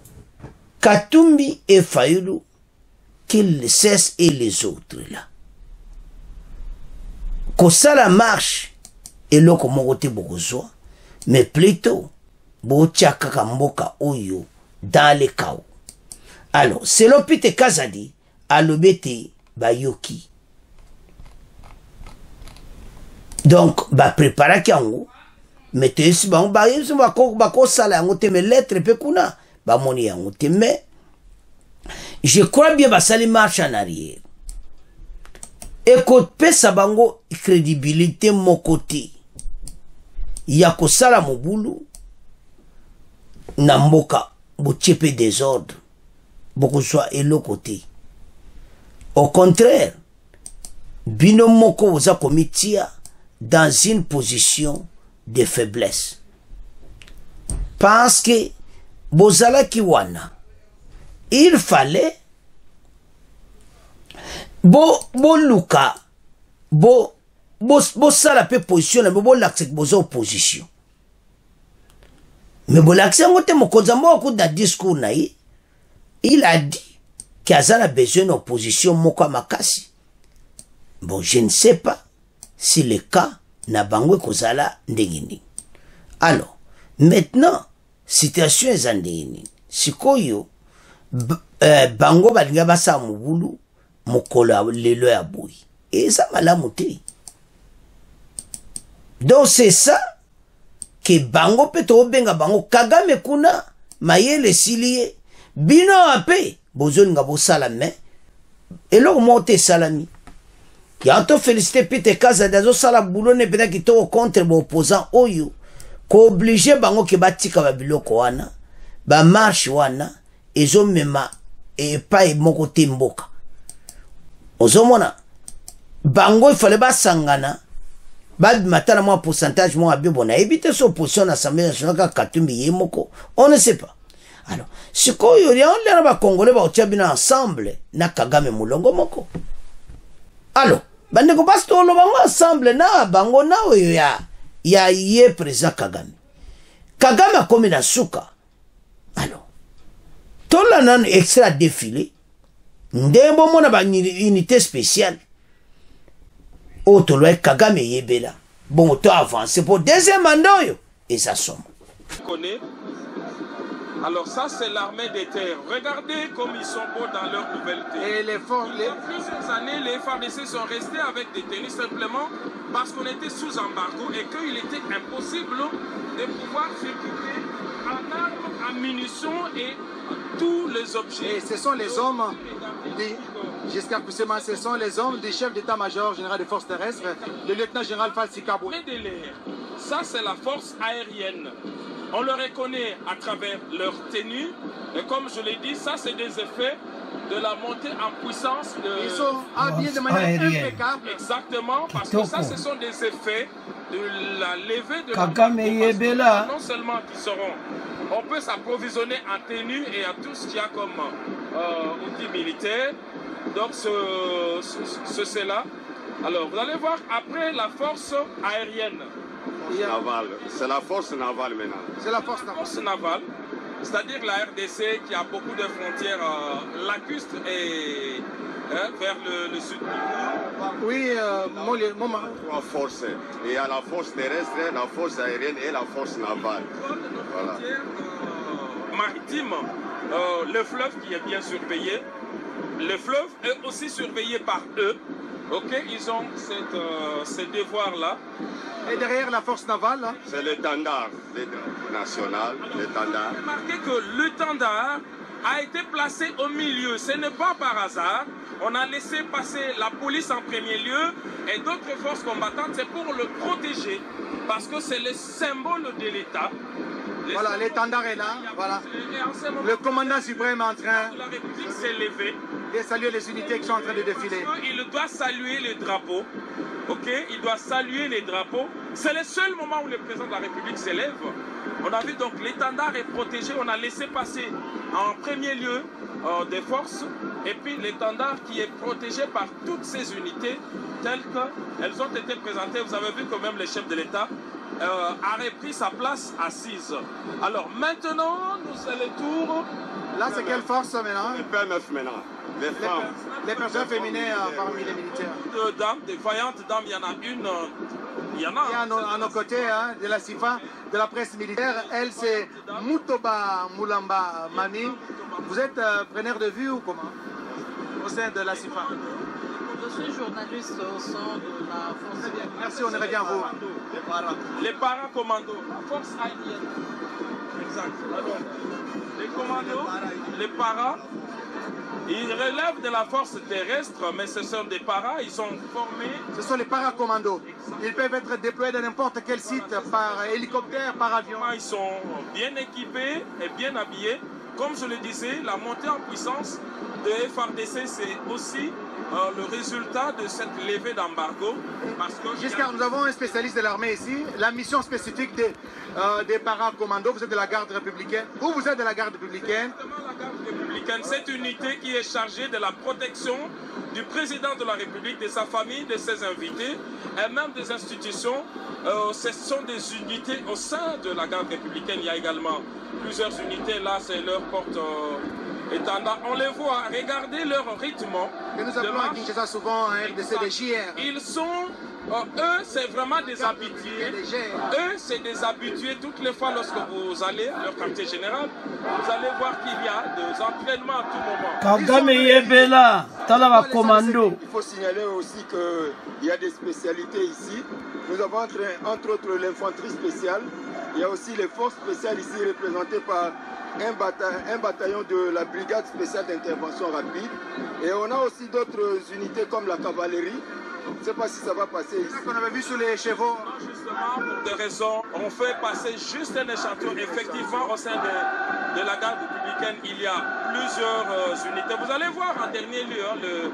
katumbi et fayulu qu'il cesse et les autres là. Kosala marche eloko moko te bokozwa mais plutôt botia kaka mboka oyo dans le chaos alors selon peter kazadi alobi ete bayoki. Donc bapreparaki yango me toyebisi bango bayebisi bakosala yango te me lettre mpe kuna. Bamoni yango te mais je crois bien basali marche en arrière ekopesa bango crédibilité moko te ya kosala mobulu na mboka botie mpe désordre bokozwa eloko te au contraire bino moko boza komitia dans une position de faiblesse parce que bozalaki wana il fallait boluka bo bosala mpe position na bo bolakisa boza opposition. Me bolakisi yango te mokonzi ya moko na discours na ye il a dit ke aza besoin opposition moko makasi. Bon je ne sais pas si le cas na bango ekozala ndenge nini. Alors maintenant situation eza ndenge nini? Sikoyo uh, bango balinga basala mobulu mokolo lelo ya boyi eza malamu te. Donc c'est ça ke bango mpe tokobenga bango. Kagame kuna mayele esili ye. Bino mpe bozolinga bosala me eloko moko te esalami yango tofélicité peter kazadi azosala bulo ne mpenza kitoko contre baopposant oyo. Kooblige bango ke batika babiloko wana bamarshe wana ezomema epai moko te mboka. Ozomona bango ifale basangana babima ata na mwa pourcentage moko abebo nayebi te so opposition na assemblée nationale kaka katumbi ye moko. On ne sait pas. Alors sikoyo yango lena bakongole baotia bino ensemble na kagame molongo moko. Alors bandeko basi toloba bango ensemble na bango na oyo ya, ya ye président kagame. Kagame akomi na suka. Alors tola nano extra défilé. Ndenge bomona baunité spéciale. Oyo tolwaki kagame eyebela. Bongo to avance. Mpo deuxième mandat oyo eza somo Alors ça, c'est l'armée des terres. Regardez comme ils sont beaux dans leur nouvelle. Et les forces... Les... plusieurs années, les FARDC sont restés avec des tenues simplement parce qu'on était sous embargo et qu'il était impossible de pouvoir circuler en armes, en munitions et tous les objets. Et ce sont les hommes, jusqu'à précisément, ce sont les hommes du chef d'état-major général des forces terrestres, le lieutenant général Falsi Kabou. Ça, c'est la force aérienne. On le reconnaît à travers leur tenue. Et comme je l'ai dit, ça, c'est des effets de la montée en puissance de... Ils sont habillés de manière impeccable. Exactement, parce que ça, ce sont des effets de la levée de Kagame la... Non seulement qu'ils seront... On peut s'approvisionner en tenue et à tout ce qu'il y a comme euh, outils militaires. Donc, ce, ce, c'est là. Alors, vous allez voir, après la force aérienne. C'est la force navale maintenant. C'est la force navale. Force navale. C'est-à-dire la RDC qui a beaucoup de frontières euh, lacustres et hein, vers le, le, sud du monde. Oui, euh, mon, mon... Trois forces. Il y a la force terrestre, la force aérienne et la force navale. Voilà. Euh, maritime, le fleuve qui est bien surveillé. Le fleuve est aussi surveillé par eux. Ok, ils ont cette, euh, ce devoir-là. Et derrière la force navale hein? C'est l'étendard national, l'étendard. Remarquez que l'étendard a été placé au milieu. Ce n'est pas par hasard. On a laissé passer la police en premier lieu et d'autres forces combattantes. C'est pour le protéger parce que c'est le symbole de l'État. Voilà, l'étendard est là. Voilà. Moment, le commandant suprême est en train la République s'est levée. de saluer les unités qui sont en train de défiler. Il doit saluer les drapeaux. Ok? Il doit saluer les drapeaux. C'est le seul moment où le président de la République s'élève. On a vu donc l'étendard est protégé. On a laissé passer en premier lieu euh, des forces. Et puis l'étendard qui est protégé par toutes ces unités telles qu'elles ont été présentées. Vous avez vu que même le chef de l'État euh, a repris sa place assise. Alors maintenant, nous c'est le tour. Là, c'est quelle force maintenant? Les PMF maintenant. Les femmes. Les, les personnes féminines euh, parmi les militaires. De dames, des vaillantes dames, il y en a une. Il y en a. Et à nos, à nos côtés, hein, de la CIFA, de la presse militaire, elle c'est Mutoba Moulamba Mami. Vous êtes euh, preneur de vue ou comment? Au sein de la CIFA Je suis journaliste au sein de la force. Merci, on revient à vous. Les paracommandos, la force haïtienne. Exact. Alors, les commandos, les paras, ils relèvent de la force terrestre, mais ce sont des paras, ils sont formés. Ce sont les paracommandos. Ils peuvent être déployés dans n'importe quel site par hélicoptère, par avion. Ils sont bien équipés et bien habillés. Comme je le disais, la montée en puissance de FRDC, c'est aussi euh, le résultat de cette levée d'embargo. Parce que Giscard, nous avons un spécialiste de l'armée ici. La mission spécifique des, euh, des paracommandos, vous êtes de la garde républicaine. Où vous êtes de la garde républicaine républicaine, cette unité qui est chargée de la protection du président de la République, de sa famille, de ses invités et même des institutions. Euh, ce sont des unités au sein de la garde républicaine. Il y a également plusieurs unités. Là, c'est leur porte euh, On les voit, regardez leur rythme. Que nous appelons à Kinshasa souvent un RDC JR. Ils sont Oh, eux, c'est vraiment des habitués. Eux, c'est des habitués. Toutes les fois, lorsque vous allez à leur quartier général, vous allez voir qu'il y a des entraînements à tout moment. Commando. Il faut signaler aussi qu'il y a des spécialités ici. Nous avons entre, entre autres l'infanterie spéciale. Il y a aussi les forces spéciales ici représentées par un, bataillon, un bataillon de la brigade spéciale d'intervention rapide. Et on a aussi d'autres unités comme la cavalerie je ne sais pas si ça va passer ici. qu'on avait vu sur les chevaux. Justement, pour des raisons, on fait passer juste un échantillon. Effectivement, au sein de, de la garde républicaine, il y a plusieurs euh, unités. Vous allez voir en dernier lieu hein, le,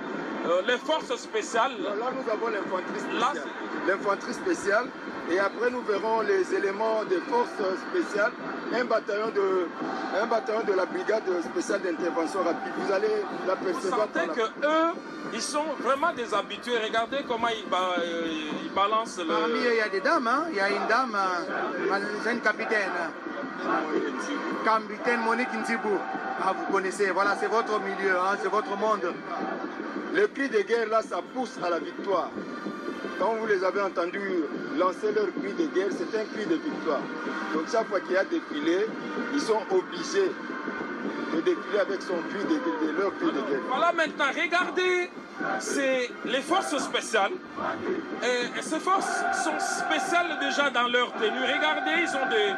euh, les forces spéciales. Là, nous avons l'infanterie spéciale. L'infanterie spéciale. Et après, nous verrons les éléments des forces spéciales, un bataillon de, un bataillon de la brigade spéciale d'intervention rapide. Vous allez l'apercevoir. Vous sentez que eux, ils sont vraiment des habitués. Regardez comment ils, ba euh, ils balancent le... Parmi eux, il y a des dames. Hein? Il y a une dame, euh, c'est une capitaine. Capitaine Monique Ntibou. Ah, vous connaissez, voilà, c'est votre milieu, hein? c'est votre monde. Le cri de guerre, là, ça pousse à la victoire. Quand vous les avez entendus lancer leur cri de guerre, c'est un cri de victoire. Donc chaque fois qu'il y a défilé, ils sont obligés de défiler avec son cri de, leur de guerre. Voilà maintenant, regardez, c'est les forces spéciales. Ces forces sont spéciales déjà dans leur tenue. Regardez, ils ont des,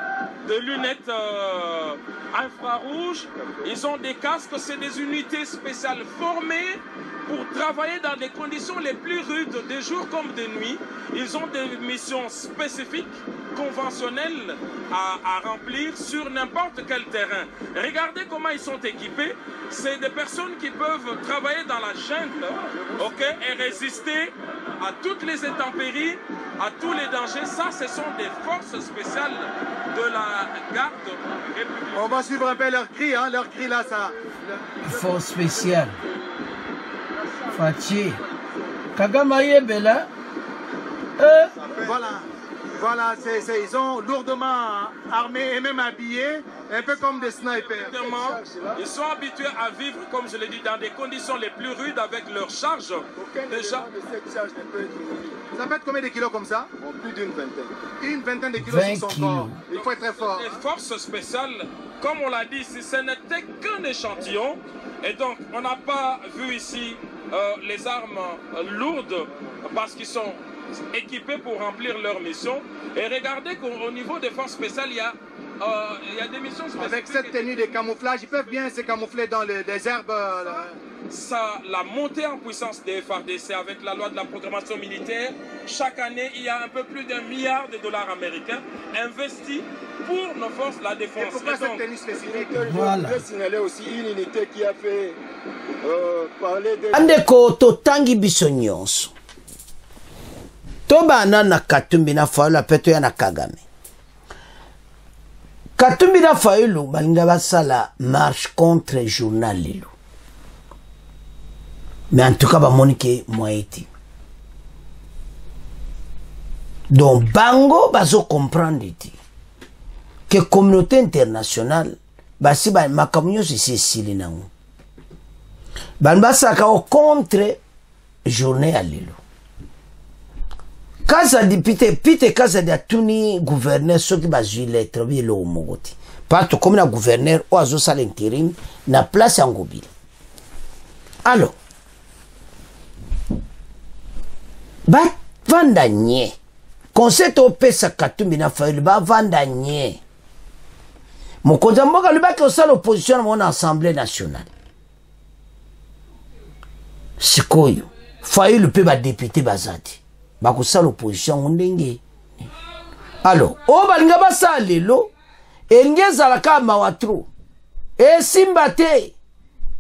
des lunettes euh, infrarouges, ils ont des casques, c'est des unités spéciales formées pour travailler dans des conditions les plus rudes, des jours comme des nuits. Ils ont des missions spécifiques, conventionnelles à, remplir sur n'importe quel terrain. Regardez comment ils sont équipés. C'est des personnes qui peuvent travailler dans la jungle et résister à toutes les intempéries, à tous les dangers. Ça, ce sont des forces spéciales de la garde républicaine. On va suivre un peu leur cri, hein, leur cri là, ça. Force spéciale. Fatih. Kagama Yebela. Euh, voilà. Voilà, c'est, c'est, ils sont lourdement armés et même habillés, un peu comme des snipers. Ils sont habitués à vivre, comme je l'ai dit, dans des conditions les plus rudes avec leurs charges. Déjà, ça peut être combien de kilos comme ça Plus d'une vingtaine. Une vingtaine de kilos sur son corps. Il faut être très fort. Les forces spéciales, comme on l'a dit, ce n'était qu'un échantillon. Et donc, on n'a pas vu ici euh, les armes lourdes parce qu'ils sont équipés pour remplir leur mission. Et regardez qu'au niveau des forces spéciales, il y a, euh, il y a des missions spéciales. Avec cette tenue de camouflage, ils peuvent bien se camoufler dans les, les herbes. euh, Ça, la montée en puissance des FARDC avec la loi de la programmation militaire, chaque année, il y a un peu plus d'un milliard de dollars américains investis pour nos forces, la défense. Et pourquoi Et donc, cette tenue spécifique Voilà. Je voudrais signaler aussi une unité qui a fait euh, parler de... andeko totangi biso nyonso tobanda na katumbi na fayulu ape toya na kagame. Katumbi na fayulu balinga basala marche contre journal lelo mais en tout cas bamoni ke moye te donc bango bazocomprendre te ke communauté internationale basi ba- makambo nyonso esi esili nango. Bantu basalaka o contre journée ya lelo kazadi pite pite kazadi atuni gouverneur soki bazwi lettre obi eloko moko te. Mpa tokomi na gouverneur oyo azosala intérim na place ya ngobila alors bavanda nye. Conseil topesa katumbi na fayoli bavanda nye. Mokonzi ya mboka alobaki osala opposition na bango na assemblée nationale. Sikoyo fayulu mpe badepute baza te bakosala opposition yango ndenge. Alors oyo balinga basala lelo elingi ezalaka mawa tro. Esimba te.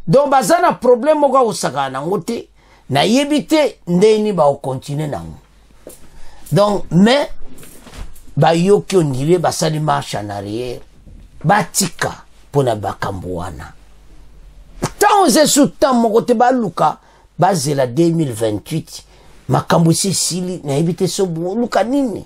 Donc baza na problème moko akosakana nango te. Nayebi te ndeni bakokontinue nango. Donc mais bayoki ondire basali marche en arrière. Batika mpona bakambo wana. Ntango eza esu ntan moko te baluka bazela 2028 makambo esi esili nayebi te so luka nini?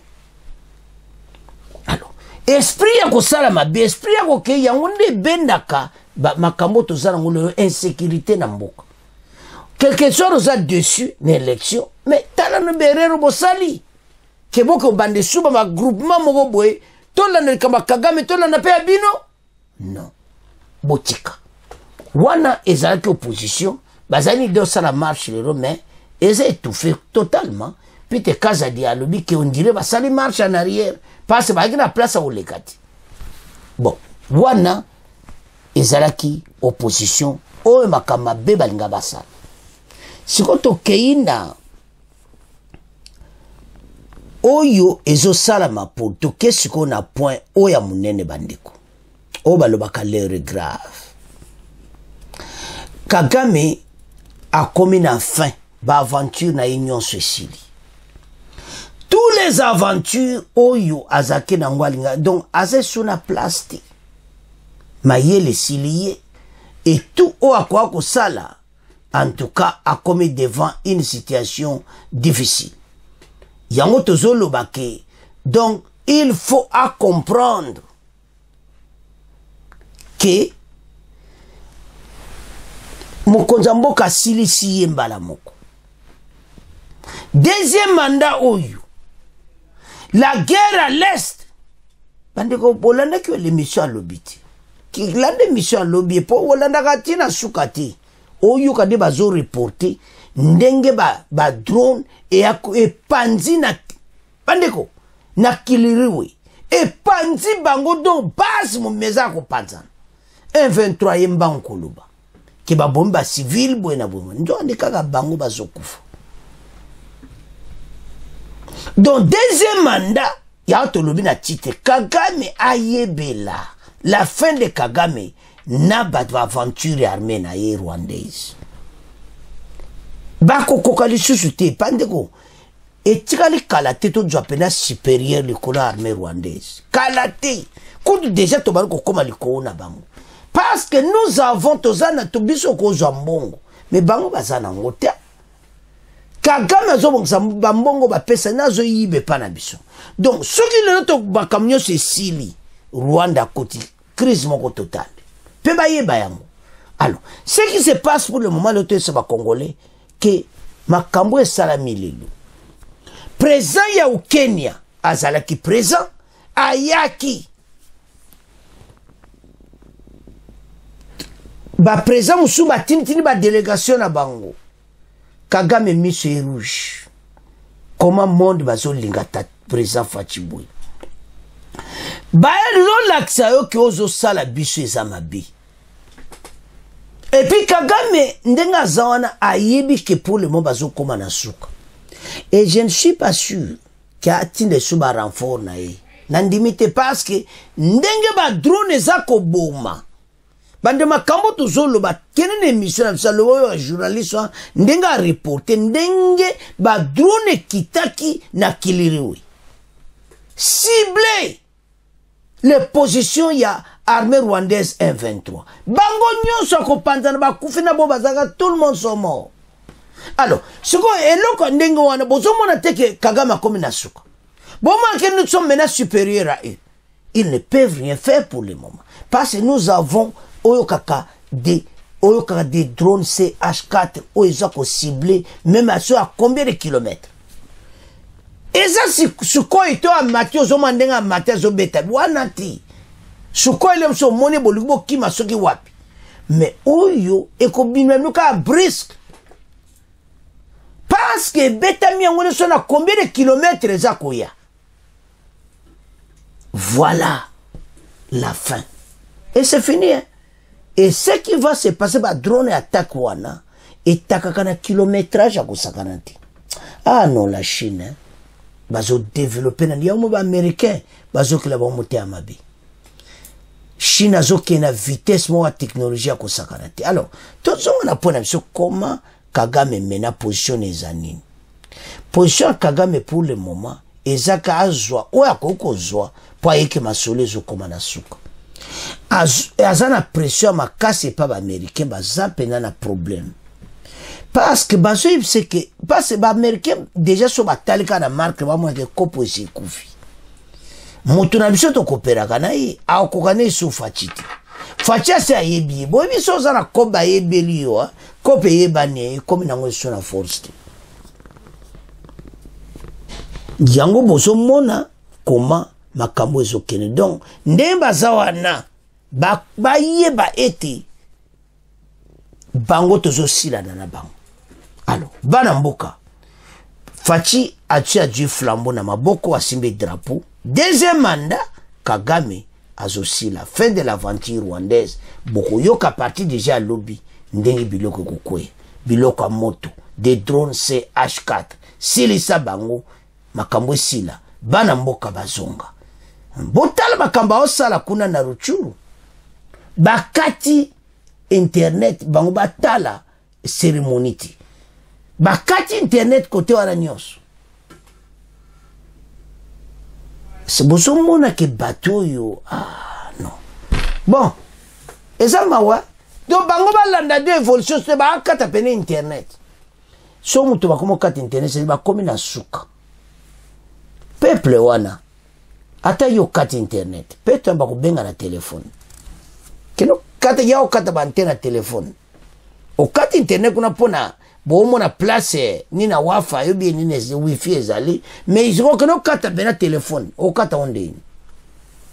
Alors esprit ya kosala mabe esprit ya kokei yango nde ebendaka makambo toza nango lelo insécurité na mboka. Quelque soit oza dessus na élection mais tala no berero bosali. Ke boke obanda esuba bagroupement moko boye tolanda likambo ya kagame tolanda mpe ya bino? Non botika. Wana ezalaki opposition bazali nde osala marche lelo mais eza étouffé totalement. Pite kazadi alobi ke ondire basali marche en arrière. Parce bazalaki na place ya koleka te bon wana ezalaki opposition. Oyo makambo mabe balinga basala sikoyo tokei na oyo ezosalama po toke sikoyo na point? Oyo ya monene bandeko oyo balobaka l'heure grave. Kagame akomi na fin baaventure na ye nyonso esili. Tous les aventures oyo azalaki nango alinga donc aza esu na place te mayele esili ye etout oyo akoka kosala en tout cas akomi devant une situation difficile. Yango tozoloba ke donc il faut à comprendre ke mokonzi ya mboka asilisi ye mbala moko deuxième mandat oyo. La guerre à l'est. Bandeko bolandaki yo l'émission alobi te. Kilanda émission alobi mpo olandaka ti na suka te. Oyoka nde bazoreporte ndenge badrone ba epanzi na bandeko na kiliriwe. Epanzi bango donc base momeza ya kopanzana 123 ye mbango koloba. Ke babomi bacivile boye na boye nzo ande kaka bango bazokufa donc deuxième mandat yango tolobi na titre. Kagame ayebela. La fin de kagame na bato baaventure armée na ye rwandaise. Bakokoka lisusu te epa ndeko etikali kala te tozwa mpena supérieur likolo ya armée rwandaise. Kala te kutu déjà tobali kokóma likolo na bango. Parce que nous avons toza na to biso kozwa mbongo. Me bango baza nango te kagame azobongisa bambongo bapesani azoyiba epa na biso. Donc soki lelo to makambo nyonso esili rwanda akoti crise moko totale. Mpe bayeba yango. Alors ce qui se passe pour le moment lelo toyesa bacongolais ke makambo esalami lelo. Président ya ukenya azalaki président ayaki baprésident mosusu batinitini badélégation na bango kagame miso e rouge. Comment monde bazolinga ta président faciboy bayelolakisa yo ke ozosala biso eza mabe. Epuis kagame ndenge aza wana ayebi ke pour le moment bazokóma na suka. Et je ne suis pas sûr ke atinda esu barenfort na ye. Nandimi te parce que ndenge badrone eza koboma bande makambo tozoloba. Kende na émission na biso aloba oyo bajournaliste wana ndenge areporte ndenge badrone ekitaki na kiliriwe cible les positions ya armée rwandaise 123 bango nyonso akopanzana bakufi na bo bazalaka tout le monde sont mort alors sikoyo eloko ndenge wana bozomona te ke kagame akomi na suka. Bomona ke nous sommes maintenant supérieurs à eux. Ils ne peuvent rien faire pour le moment. Parce que nous avons oyo kaka des oyo kaka des drones ch4 oyo eza kocible même aso à combien de kilomètres? Eza sikoyo to amati ozomona ndenge amati azobeta. Wana ti sikoyo ile mosu omoni bolingi bokima soki wapi. Me oyo ekobima bino kaka briske parce que ebetami yango nyonso na combien de kilometre eza koya? Voilà la fin. Et c'est fini hein? Et ce qui va se passer badrone attaque wana etakaka na kilométrage ya kosakana te ah non la chine hein? bazodevelope na yango baaméricain bazokela bango motema mabe. Chine azokende na vitesse moko ya technologie ya kosakana te alors tozonga na mpo na biso koma kagame mena position eza nini. Position ya kagame pour le moment ezaka azwa oyo akoki kozwa mpo ayeke masolo ezokóma na suka aza na pression ya makasi epa baaméricain baza mpena na problème. Parce que bazoyebisa ke parce baaméricain déjà so batali kaka na marke bamonake kopo esi ekufi. Moto na biso tokoperaka na ye akoka na eso faci te. Faci ase ayebi ye. Boyebi so oza na kope ayebeli yo kope eyebani ye ekomi nango eso na force te. Yango bozomona koma makambo ezokende. Donc ndenge baza wana bayeba ete bango tozosilana na bango. Alors bana mboka faci atie adui flambo na maboko asimbi drapeau? Deuxième mandat kagame azosila. Fin de l'aventure rwandaise bokoyoka parti déjà alobi ndenge biloko ekokweya. Biloko ya moto. De drone ch4 silisa bango makambo esila. Bana mboka bazonga botala makambo aosala kuna na ruchuru. Bakati internet bango batala cérémonie te bakati internet kote wana nyonso. Bozomonake bato oyo ah, non. Bon eza mawa. Donc bango balanda de évolution so bakata pene internet. So moto bakomi okata internet bakomi na suka. Peuple wana ata yo okata internet. Mpe to bakobenga na telefone. Keno kata ya okata bante na telefone. Okata internet kuna mpona boomona place nini na wafa ayobi nini wifi ezali. Mais okende okata mpe na telefone okata o ndeni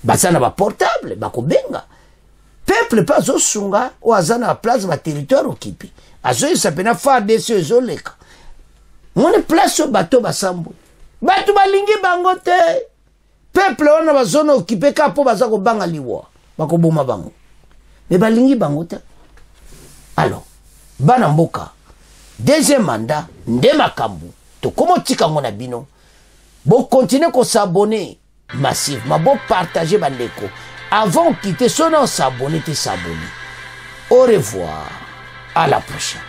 baza na baportable bakobenga peuple mpe azosunga oyo aza na baplace baterritoire okipi. Azoyesa mpe na fardc oyo ezoleka moni place oyo bato basambwe bato balingi bango te peuple wana bazona okipe ka mpo baza kobanga liwa. Bakoboma bango. Me balingi bango te. Alors bana mboka deuxième mandat nde makambo. Tokóma otika yango na bino. Bokontinue kosabone massivement bopartage bandeko. Avant okite so na osabone te sabone au revoir. À la prochaine